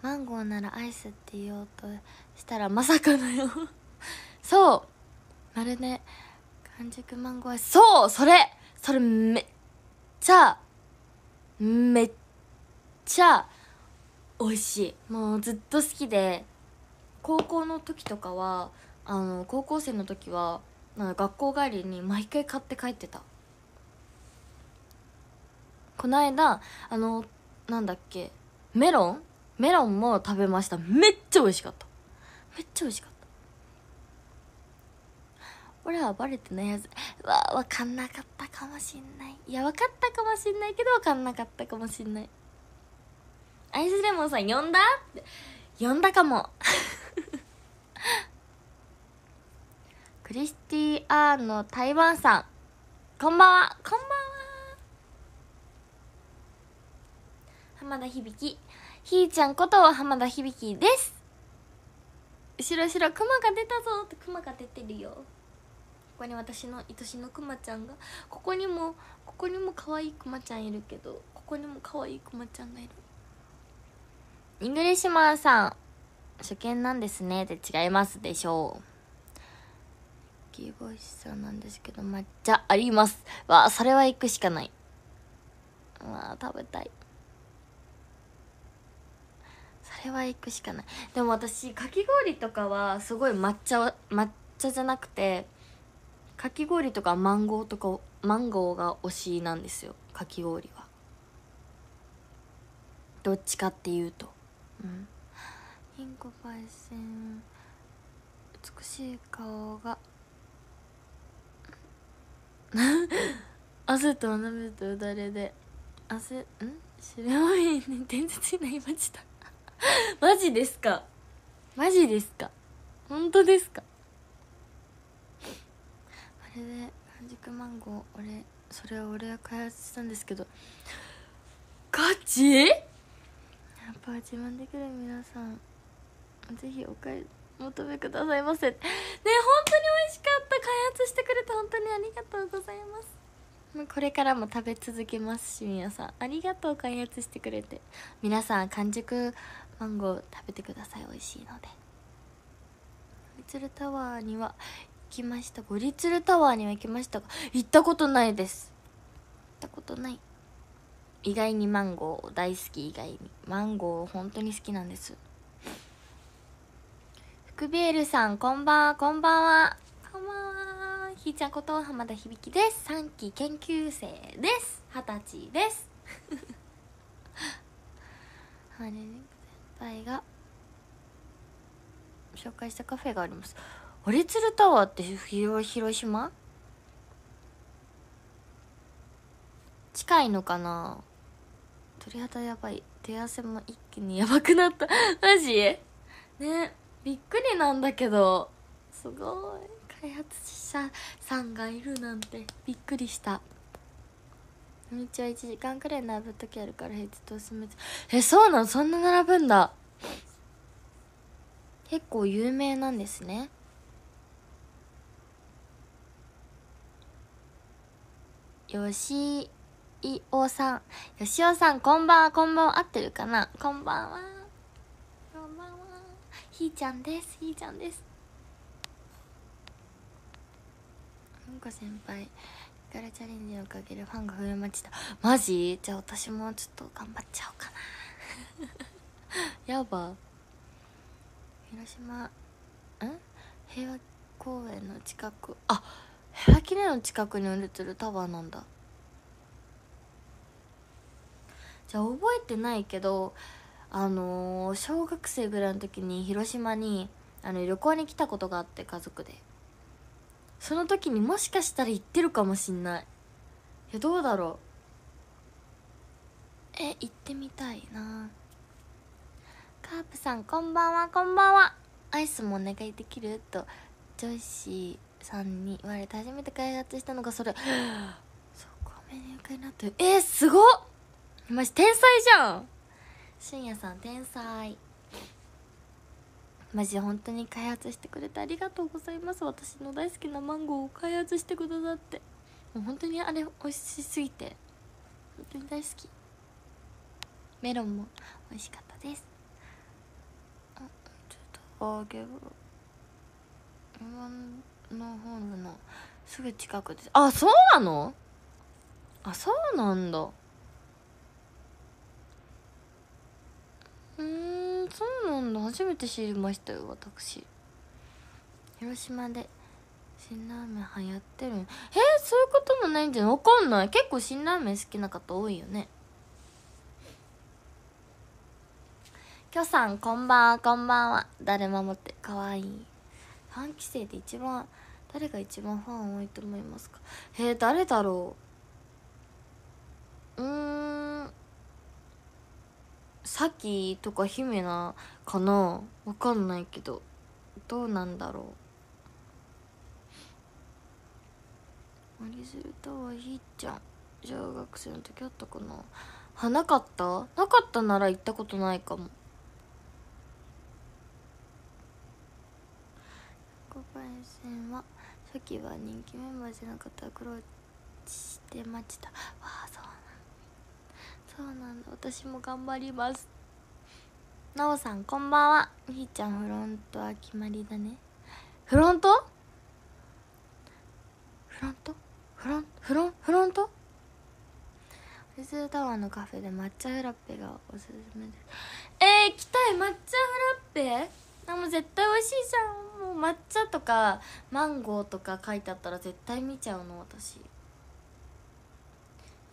Speaker 1: マンゴーならアイスって言おうとしたらまさかのよ。そう。まるで完熟マンゴー。アイスそう。それ。それめっちゃめっちゃ美味しい。もうずっと好きで。高校の時とかはあの高校生の時は学校帰りに毎回買って帰ってた。この間あのなんだっけ。メロン？メロンも食べました。めっちゃ美味しかった。めっちゃ美味しかった。俺はバレてないやつわ分かんなかったかもしんない。いや分かったかもしんないけど分かんなかったかもしんない。アイスレモンさん呼んだ？って。呼んだかも。クリスティアーノ台湾さん。こんばんは。こんばんは。浜田響。ひーちゃんこと浜田響です。後ろ後ろクマが出たぞってクマが出てるよ。ここに私の愛しのクマちゃんがここにもここにも可愛いクマちゃんいるけどここにも可愛いクマちゃんがいる。イングリッシュマンさん初見なんですね。で違いますでしょう。キーボイスさんなんですけど抹茶あります。わあそれは行くしかない。わあ食べたい。それは行くしかない。でも私かき氷とかはすごい抹茶抹茶じゃなくてかき氷とかマンゴーとかマンゴーが推しなんですよかき氷はどっちかっていうと。うん。インコパイセン美しい顔が。汗と涙とうだれで。汗ん？白い。ね伝説になりました。マジですか？マジですか？本当ですか？あれで半熟マンゴー俺それは俺が開発したんですけど。ガチ？やっぱ自慢できる皆さんぜひお買い求めくださいませ。ね本当に美味しかった。開発してくれて本当にありがとうございます。これからも食べ続けますし皆さん。ありがとう開発してくれて。皆さん完熟マンゴー食べてください。美味しいので。ゴリツルタワーには行きました。ゴリツルタワーには行きましたが行ったことないです。行ったことない。意外にマンゴー大好き意外に。マンゴー本当に好きなんです。福ビエルさんこんばんは。こんばんは。こんばんは。ひーちゃんこと浜田響です。3期研究生です。二十歳です。はい先輩が紹介したカフェがあります。オリツルタワーって広島？近いのかな？鳥肌やばい。手汗も一気にやばくなった。マジ？ねびっくりなんだけど。すごい。開発者さんがいるなんて。びっくりした。道は1時間くらい並ぶ時あるから平日とおすすめ。えそうなん？そんな並ぶんだ。結構有名なんですね。よしいおさん。よしおさんこんばんはこんばんは。合ってるかな？こんばんは。こんばんは。ひーちゃんです。ひーちゃんです。うんこ先輩ガラチャレンジのおかげでファンが増えました。マジ？じゃあ私もちょっと頑張っちゃおうかな。やば。広島ん？平和公園の近く。あ平和記念の近くに売れてるタワーなんだ。じゃあ覚えてないけどあのー小学生ぐらいの時に広島にあの旅行に来たことがあって家族で。その時にもしかしたら行ってるかもしんない。いやどうだろう。え行ってみたいな。カープさんこんばんはこんばんは。アイスもお願いできる？と。ジョイシー。さんに言われて初めて開発したのがそれ。そこメニューになってえー、すごっ！マジ天才じゃん！しんやさん天才。マジ本当に開発してくれてありがとうございます。私の大好きなマンゴーを開発してくださって。もう本当にあれ美味しすぎて。本当に大好き。メロンも美味しかったです。あちょっとあげる今のホールのすぐ近くです。あそうなの？あそうなんだ。うんそうなんだ。初めて知りましたよ私。広島で辛ラーメン流行ってる。えー、そういうこともないんじゃない？わかんない。結構辛ラーメン好きな方多いよね。きょさんこんばんは。こんばんは。誰守ってかわいい。3期生で一番誰が一番ファン多いと思いますか？えー、誰だろう？うーん。さきとか姫なかな？わかんないけど。どうなんだろう？マリズルタワーひーちゃん。小学生の時あったかな？あなかった？なかったなら行ったことないかも。小林線は初期は人気メンバーじゃなかったら苦労してました。わあそうなんそうなんだ。私も頑張ります。なおさんこんばんは。ひーちゃんフロントは決まりだね。フロント？フロント？フロン？フロン？フロント？フリズータワーのカフェで抹茶フラッペがおすすめです。えー、行きたい。抹茶フラッペ？あもう絶対美味しいじゃん。もう抹茶とかマンゴーとか書いてあったら絶対見ちゃうの私。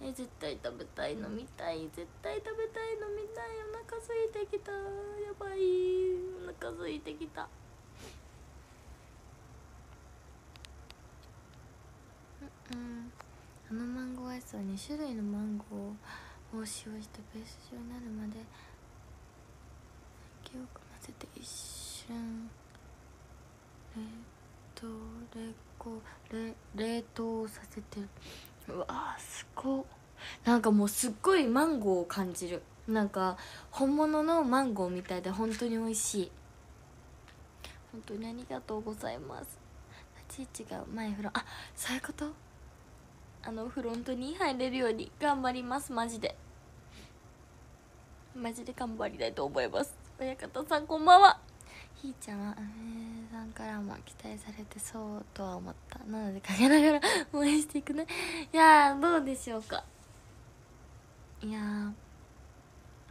Speaker 1: え絶対食べたいの見たい。絶対食べたいの見たい。お腹空いてきた。やばい。お腹空いてきた。うんあのマンゴーアイスは2種類のマンゴーを使用してベース状になるまで気を混ぜて一瞬。冷凍冷凍冷冷凍させてる。うわすごなんかもうすっごいマンゴーを感じる。なんか本物のマンゴーみたいで本当に美味しい。本当にありがとうございます。立ち位置が前フロあそういうこと？あのフロントに入れるように頑張ります。マジで。マジで頑張りたいと思います。親方さんこんばんは。ひーちゃんはアメさんからも期待されてそうとは思った。なので陰ながら応援していくね。いやどうでしょうか。いや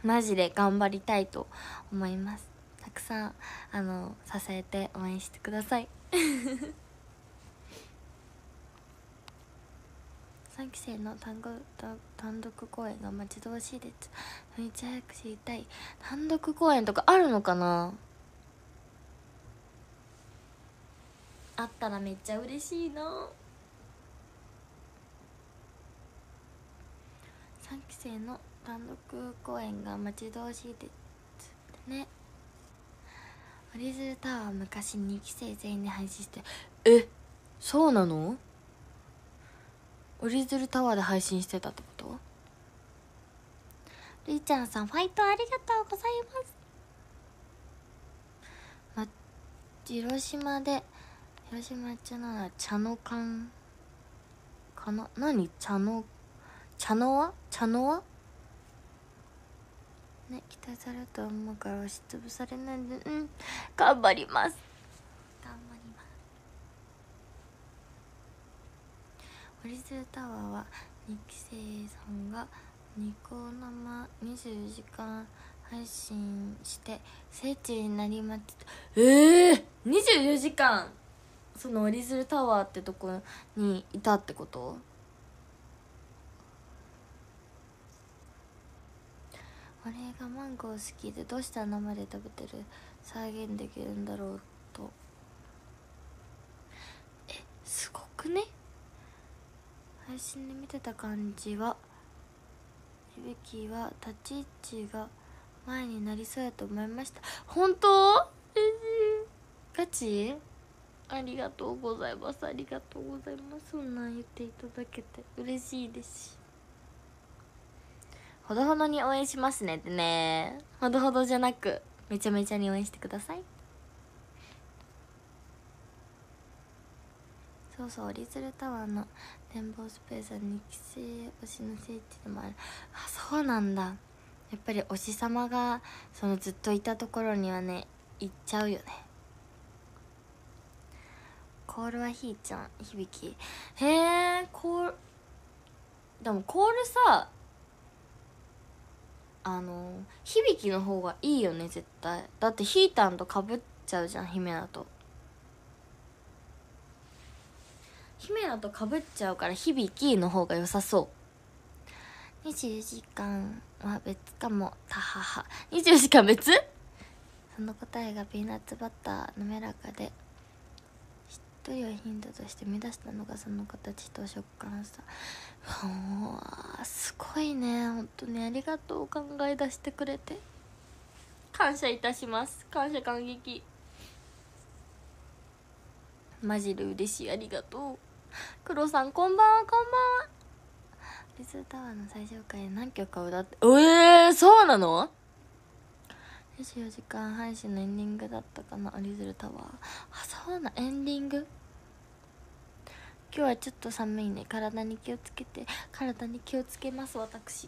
Speaker 1: マジで頑張りたいと思います。たくさんあの支えて応援してください。3期生の単語単独公演が待ち遠しいです。めっちゃ早く知りたい。単独公演とかあるのかな？あったらめっちゃ嬉しいな3期生の単独公演が待ち遠しいですね。オリズルタワー昔2期生全員で配信してえそうなの？オリズルタワーで配信してたってこと？りーちゃんさんファイトありがとうございます。ま広島で広島茶なら茶の缶かな？何？茶の？茶の輪？茶の輪？ね期待されると思うから押しつぶされないで。うん。頑張ります。頑張ります。オリジナルタワーは2期生さんがニコ生24時間配信して聖地になりましたええー、24時間？そのオリジルタワーってとこにいたってこと？俺がマンゴー好きでどうした生で食べてる？再現できるんだろうと。えすごくね？配信で見てた感じは響きは立ち位置が前になりそうやと思いました。本当？ガチ？ありがとうございます。ありがとうございます。そんなん言っていただけて嬉しいです。ほどほどに応援しますねってね。ほどほどじゃなくめちゃめちゃに応援してください。そうそうオリズルタワーの展望スペースは日期生推しの聖地でもある。あそうなんだ。やっぱり推し様がそのずっといたところにはね行っちゃうよね。コールはひーちゃん響へえコールでもコールさあの響の方がいいよね絶対。だってヒータンとかぶっちゃうじゃん姫だと。姫だとかぶっちゃうから響の方が良さそう。24時間は別かもたはは。24時間別？その答えがピーナッツバター滑らかで。一人をヒントとして生み出したのがその形と食感さ。うわすごいね。本当にありがとう考え出してくれて。感謝いたします。感謝感激。マジで嬉しい。ありがとう。黒さんこんばんは。こんばんは。リズタワーの最上回何曲か歌って。ええー、そうなの？24時間配信のエンディングだったかな？オリズルタワー。あそうなエンディング？今日はちょっと寒いね。体に気をつけて。体に気をつけます私。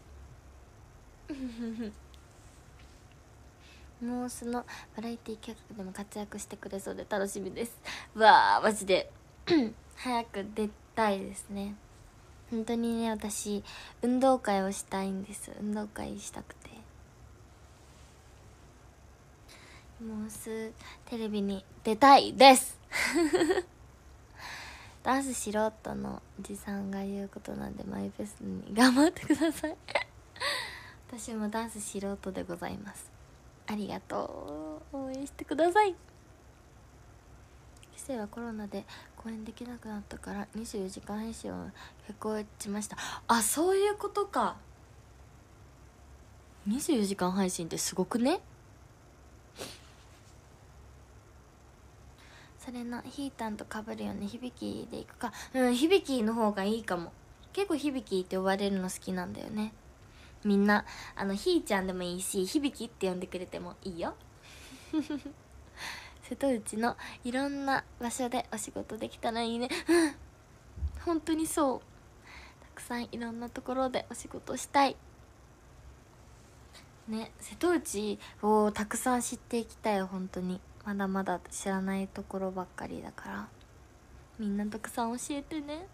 Speaker 1: もうそのバラエティ企画でも活躍してくれそうで楽しみです。わあマジで。早く出たいですね。本当にね私運動会をしたいんです。運動会したくて。もうすテレビに出たいです。ダンス素人のおじさんが言うことなんでマイペースに頑張ってください。私もダンス素人でございます。ありがとう。応援してください。生はコロナで公演できなくなったから24時間配信を結構しました。あそういうことか。24時間配信ってすごくね？それのヒータンとかぶるよね響きでいくか。うん響きの方がいいかも。結構響きって呼ばれるの好きなんだよね。みんなあのひーちゃんでもいいし響きって呼んでくれてもいいよ。瀬戸内のいろんな場所でお仕事できたらいいね。うん。本当にそう。たくさんいろんなところでお仕事したい。ね瀬戸内をたくさん知っていきたい本当に。まだまだ知らないところばっかりだから。みんなたくさん教えてね。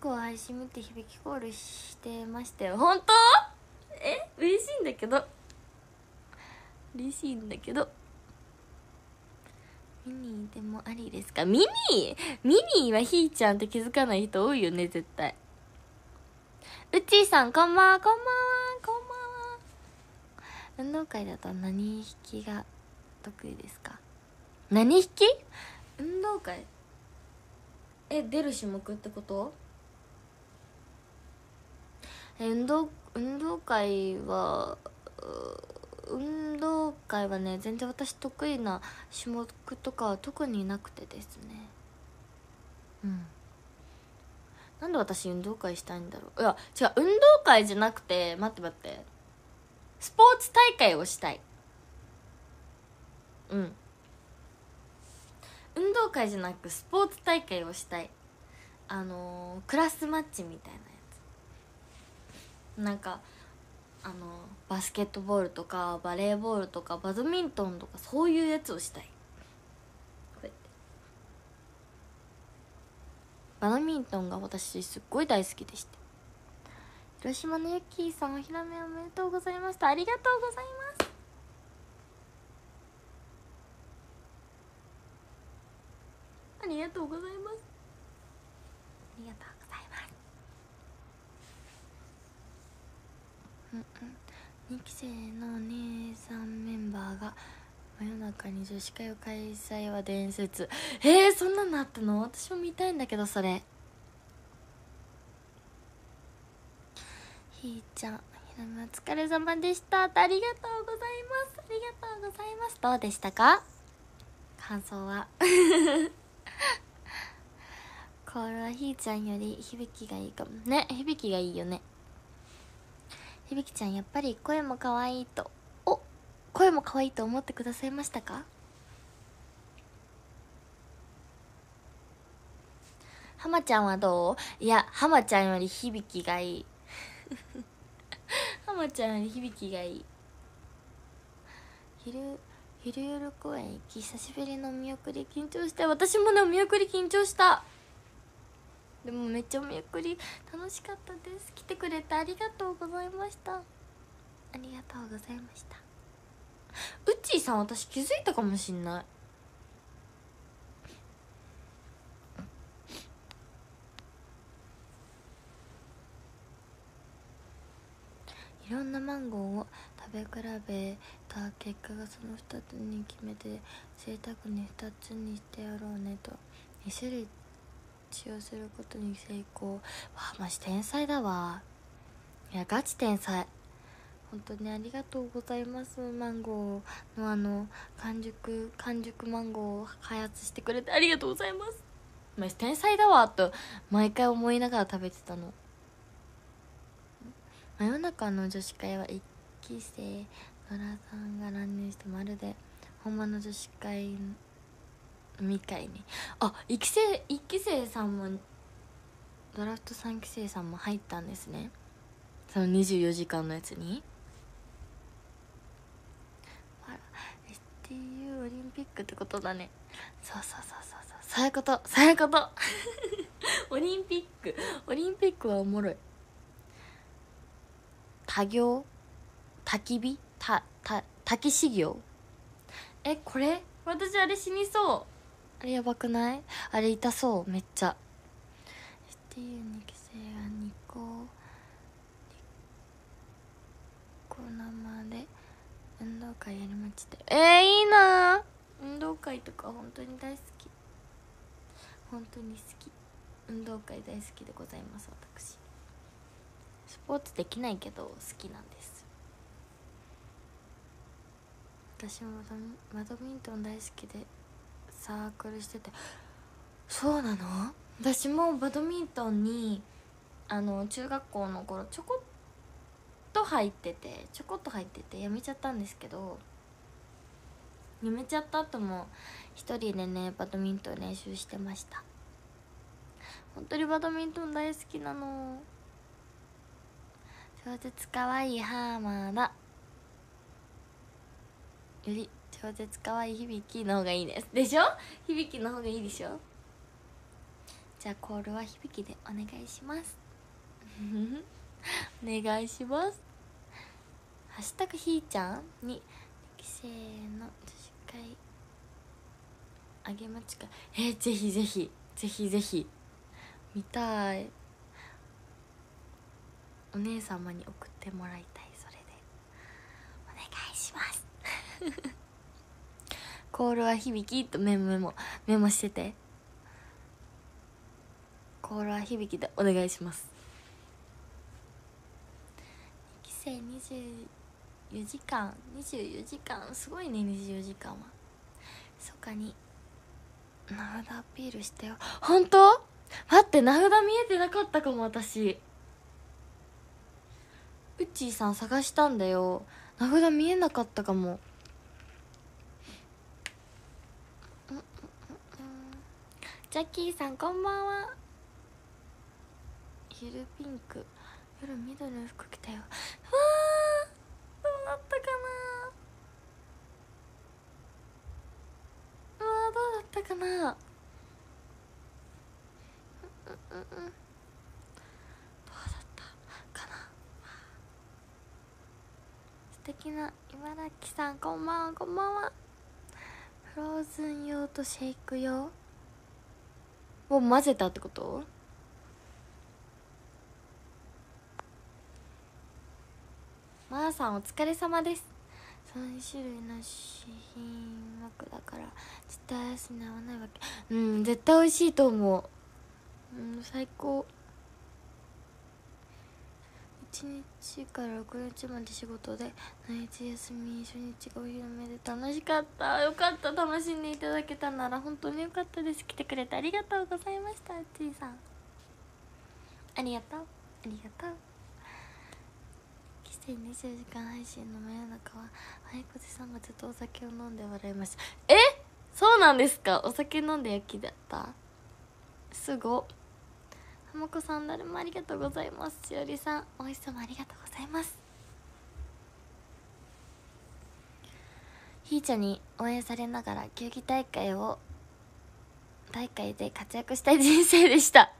Speaker 1: 僕は配信見て響きコールしてましたよ。本当？え？嬉しいんだけど。嬉しいんだけど。ミニーでもありですか？ミニー？ミニーはひーちゃんって気づかない人多いよね絶対。うちーさんこんばんはこんばんは。運動会だと何引きが得意ですか？何引き？運動会。え出る種目ってこと？え運動運動会は運動会はね全然私得意な種目とかは特になくてですね。うん。なんで私運動会したいんだろう？いや違う運動会じゃなくて待って待ってスポーツ大会をしたい。うん。運動会じゃなくスポーツ大会をしたい。あのクラスマッチみたいなやつ。なんかあのバスケットボールとかバレーボールとかバドミントンとかそういうやつをしたい。バドミントンが私すっごい大好きでした広島のユッキーさんお披露目おめでとうございました。ありがとうございます。ありがとうございます。ありがとうございます。うんうん。2期生のお姉さんメンバーが真夜中に女子会を開催は伝説。えー、そんなのあったの？私も見たいんだけどそれ。ひーちゃんひなみお疲れ様でした。ありがとうございます。ありがとうございます。どうでしたか？感想は？これはひーちゃんより響きがいいかも。ね響きがいいよね。響ちゃんやっぱり声も可愛いと。お声も可愛いと思ってくださいましたか？浜ちゃんはどう？いや浜ちゃんより響きがいい 浜ちゃん響きがいい。昼昼夜公演行き久しぶりのお見送り緊張して私もねお見送り緊張した。でもめっちゃお見送り楽しかったです。来てくれてありがとうございました。ありがとうございました。うっちーさん私気づいたかもしんないいろんなマンゴーを食べ比べた結果がその2つに決めて贅沢に2つにしてやろうねと。2種類使用することに成功。わあマジ天才だわ。いやガチ天才。本当にありがとうございます。マンゴーのあの完熟完熟マンゴーを開発してくれてありがとうございます。マジ天才だわと毎回思いながら食べてたの。真夜中の女子会は1期生野良さんが乱入してまるで本場の女子会みたいに。あ1期生1期生さんもドラフト3期生さんも入ったんですね。その24時間のやつに。あら STU オリンピックってことだね。そうそうそうそうそう。そういうことそういうこと。オリンピック。オリンピックはおもろい。多行？焚き火？たた滝修行えこれ？私あれ死にそう。あれやばくない？あれ痛そう。めっちゃ。STU 2期生が2個。2個生で。運動会やりましてえー、いいな。運動会とか本当に大好き。本当に好き。運動会大好きでございます私スポーツできないけど好きなんです。私もバドミントン大好きでサークルしてて。そうなの？私もバドミントンにあの中学校の頃ちょこっと入っててちょこっと入っててやめちゃったんですけどやめちゃった後も一人でねバドミントン練習してました。本当にバドミントン大好きなの。超絶かわいいハーマーだ。より超絶可愛い響きの方がいいです。でしょ？響きの方がいいでしょ？じゃあコールは響きでお願いします。お願いします。ハッシュタグひーちゃんに期生の女子会あげまちか？えー、ぜひぜひ。ぜひぜひ。見たい。お姉様に送ってもらいたいそれで。お願いします。コールは響きとメモメモメモしてて。コールは響きでお願いします。2期生24時間24時間すごいね24時間は。そかに名札アピールしてよ。本当？待って名札見えてなかったかも私。うっちーさん探したんだよ。名札見えなかったかも。ジャッキーさんこんばんは。昼ピンク。夜緑の服着たよ。わーどうなったかな。うわーどうだったかな。うんうんうんどうだったかな素敵な茨城さんこんばんはこんばんは。フローズン用とシェイク用。を混ぜたってこと？まー、さんお疲れ様です。3種類の試品目だから絶対休み合わないわけ。うん絶対美味しいと思う。うん最高。1日から6日まで仕事で内日休み初日がお披露目で楽しかった。よかった楽しんでいただけたなら本当によかったです。来てくれてありがとうございました。ちいさん。ありがとう。ありがとう24時間配信の真夜中ははいこじさんがずっとお酒を飲んで笑いましたえ？そうなんですか？お酒飲んで焼きだった？すごっ。もこさん誰もありがとうございます。しおりさんおいしさもありがとうございます。ひーちゃんに応援されながら球技大会を大会で活躍したい人生でした。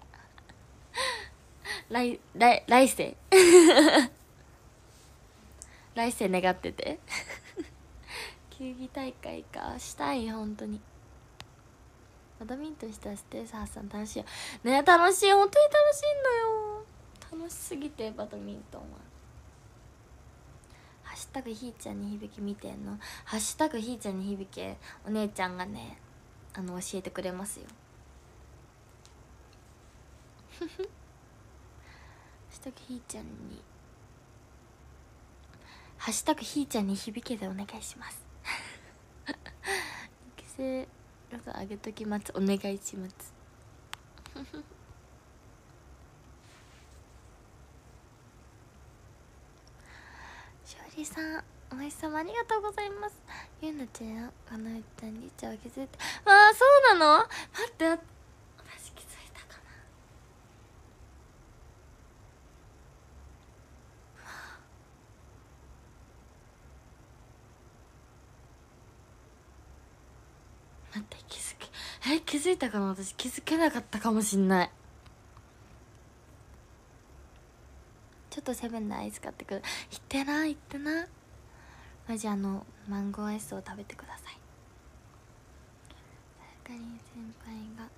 Speaker 1: 来来来世。来世願ってて。球技大会かしたい本当に。バドミントンしたらステーサーさん楽しいよ。ね楽しい。本当に楽しいんだよ。楽しすぎてバドミントンは。ハッシュタグひーちゃんに響き見てんの。ハッシュタグひーちゃんに響けお姉ちゃんがねあの教えてくれますよ。ハッシュタグひーちゃんに。ハッシュタグひーちゃんに響けでお願いします。育 成規制あげときます。お願いします。しおりさんお星様ありがとうございます。ゆうなちゃんあの歌にちゃん気づいて。ああそうなの？待って待っていたかな待って気づけえ気づいたかな？私気づけなかったかもしんない。ちょっとセブンのアイス買ってくる。言ってな言ってな。まじあのマンゴーアイスを食べてください。さやかりん先輩が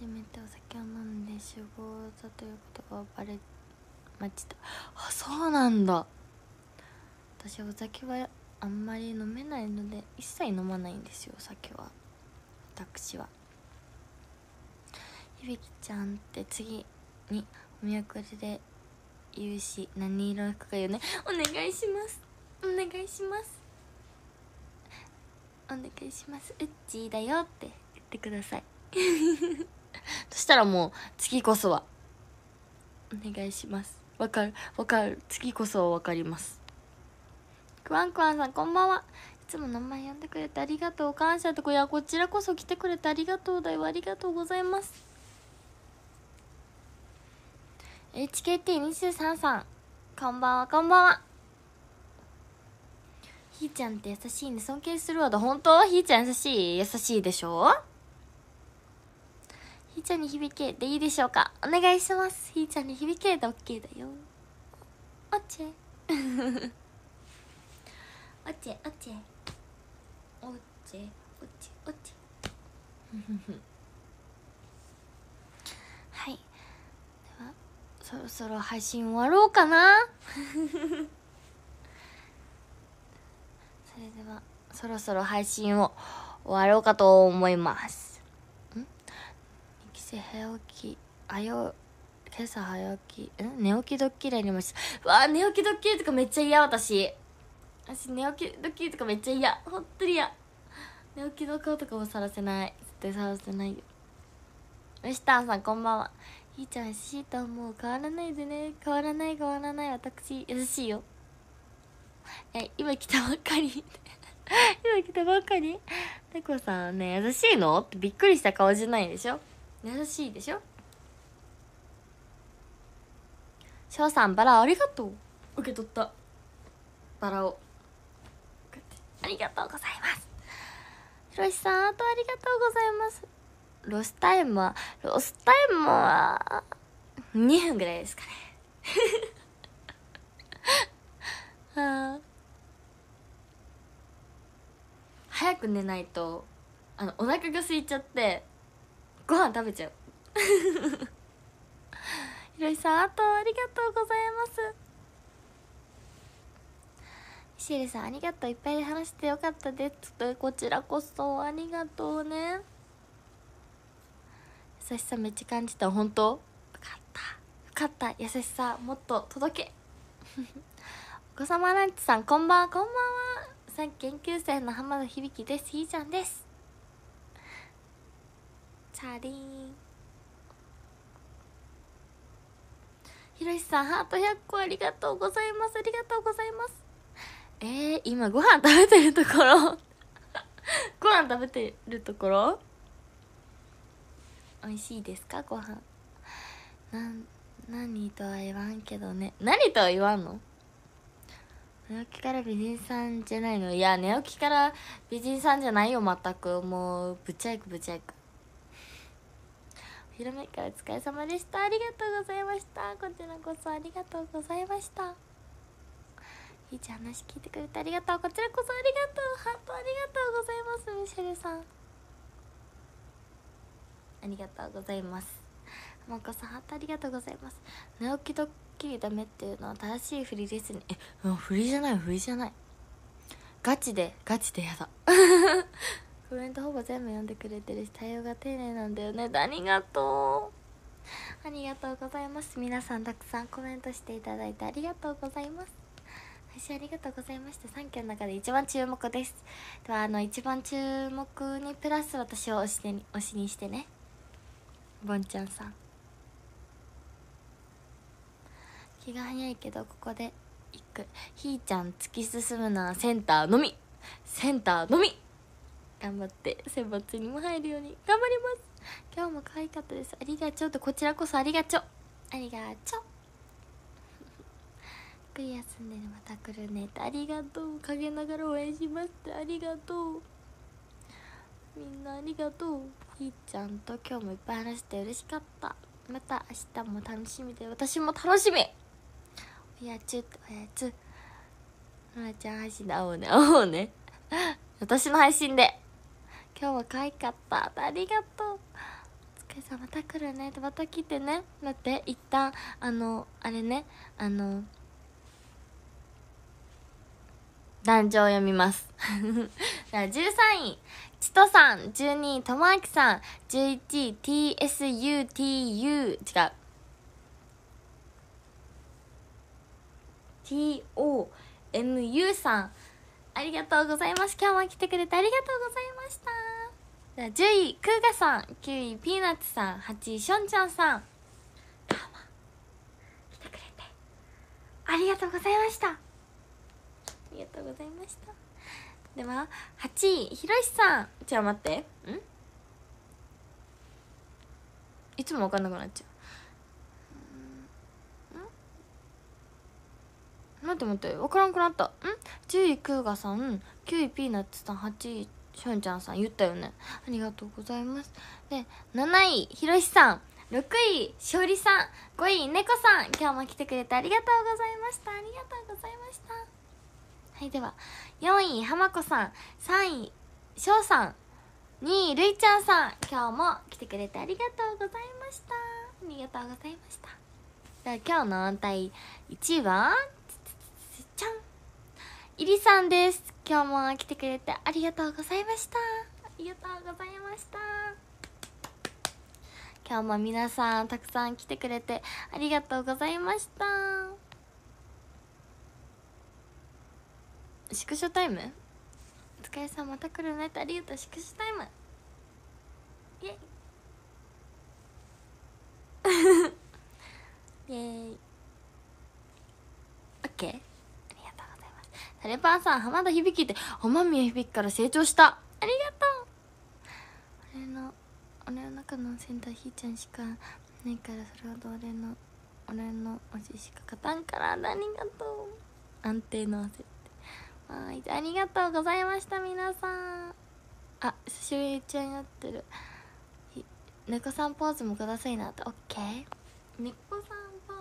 Speaker 1: 初めてお酒を飲んで酒豪だということがバレましたあそうなんだ。私お酒はあんまり飲めないので一切飲まないんですよお酒は。私は。響ちゃんって次にお見送りで言うし何色の服が言うね。お願いします。お願いします。お願いします。うっちーだよって言ってください。そしたらもう次こそは。お願いします。わかる。わかる。次こそはわかります。クワンクワンさんこんばんは。いつも名前呼んでくれてありがとう。感謝とこいやこちらこそ来てくれてありがとうだよ。ありがとうございます HKT23 さんこんばんはこんばんは。ひーちゃんって優しいね。尊敬するわ。だ本当？ひーちゃん優しい優しいでしょ？ひーちゃんに響けでいいでしょうか？お願いします。ひーちゃんに響けで OK だよ。オッチェ オッチェオッチェオッチェオッ チェオッチェはいではそろそろ配信終わろうかな。それではそろそろ配信を終わろうかと思います。ん？2期生早起きあよ今朝早起きん寝起きドッキリやりました。うわ寝起きドッキリとかめっちゃ嫌私。私寝起きドッキリとかめっちゃ嫌。ほんとに嫌。寝起きの顔とかもさらせない。絶対さらせないよ。ウシタンさんこんばんは。ひーちゃん優しいと思う。変わらないでね。変わらない変わらない。私優しいよ。え今来たばっかり。今来たばっかり？タコさんね優しいの？ってびっくりした顔じゃないでしょ？優しいでしょ？翔さんバラありがとう。受け取った。バラを。ありがとうございます。ひろしさんあとありがとうございます。ロスタイムはロスタイムは2分ぐらいですかね。は あ早く寝ないとあのお腹が空いちゃってご飯食べちゃう。ひろしさんあとありがとうございます。シエリさんありがとう。いっぱい話してよかったです。こちらこそありがとうね。優しさめっちゃ感じた。本当？よかった。よかった。優しさもっと届け。お子様ランチさんこんばんは。こんばんは。さん研究生の浜田響です。ひーちゃんです。チャリン。ひろしさんハート100個ありがとうございます。ありがとうございます。えー、今ご飯食べてるところ？ご飯食べてるところ？美味しいですか？ご飯。なん何とは言わんけどね。何とは言わんの？寝起きから美人さんじゃないの？いや寝起きから美人さんじゃないよ全く。もうぶっちゃいくぶちゃいくひらめからお疲れ様でした。ありがとうございました。こちらこそありがとうございました。いいちゃん。話聞いてくれてありがとう。こちらこそありがとう。ハートありがとうございますミシェルさん。ありがとうございます。まこさんハートありがとうございます。寝起きドッキリダメっていうのは正しい振りですね。えう振りじゃない振りじゃない。ガチでガチでやだ。コメントほぼ全部読んでくれてるし対応が丁寧なんだよね。ありがとう。ありがとうございます。皆さんたくさんコメントしていただいてありがとうございます。私ありがとうございました。3期の中で一番注目です。ではあの一番注目にプラス私を推しに推しにしてね。ボンちゃんさん。気が早いけどここで一句。ひーちゃん突き進むのはセンターのみ。センターのみ。頑張って選抜にも入るように。頑張ります。今日も可愛かったです。ありがとう。とこちらこそありがとう。ありがとう。ゆっくり休んでねまた来るねって。ありがとう。陰ながら応援しますって。ありがとう。みんなありがとう。ひーちゃんと今日もいっぱい話して嬉しかった。また明日も楽しみで。私も楽しみ。おやつおやつ。のらちゃん配信で会おうね。会おうね。私の配信で。今日は可愛かった。ありがとう。お疲れ様。また来るね。また来てね。待って。一旦あのあれね。あの壇上読みます。じゃあ13位。ちとさん12位ともあきさん11位 TSUTU 違う。TOMU さん。ありがとうございます。今日も来てくれてありがとうございました。じゃあ10位クーガさん9位ピーナッツさん8位しょんちゃんさん。今日も来てくれてありがとうございました。ありがとうございました。では8位ひろしさん。じゃあ待って。ん？いつも分かんなくなっちゃう。待って待って分からんくなった。ん？10位クーガさん。9位ピーナッツさん8位しょんちゃんさん言ったよね。ありがとうございます。で7位ひろしさん。6位しおりさん。5位猫さん。今日も来てくれてありがとうございました。ありがとうございました。はいでは4位はまこさん3位しょうさん2位るいちゃんさん今日も来てくれてありがとうございました。ありがとうございました。では今日の音体1位はじゃんいりさんです今日も来てくれてありがとうございましたありがとうございました今日も皆さんたくさん来てくれてありがとうございましたスクショタイム？お疲れさんまた来るね。ってありがとうスクショタイム。イェイ。イェイ。オッケー。ありがとうございます。タレパンさん浜田響って浜宮響から成長した。ありがとう。俺の俺の中のセンターひーちゃんしかないからそれほど俺の俺の文字しか勝たんからありがとう。安定の汗。はいありがとうございました皆さん。あ久しぶりにちゃんやってる。猫さんポーズもくださいなと。オッケー。猫さんポー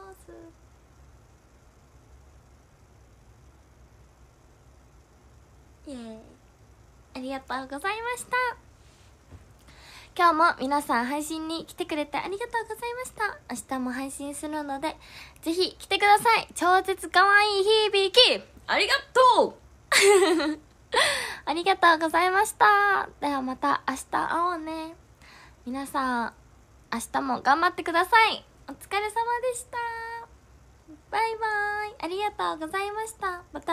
Speaker 1: ズ。イエーイ。ありがとうございました。今日も皆さん配信に来てくれてありがとうございました。明日も配信するのでぜひ来てください。超絶かわいい響きありがとう。ありがとうございました。ではまた明日会おうね。皆さん明日も頑張ってください。お疲れ様でした。バイバーイ。ありがとうございました。また。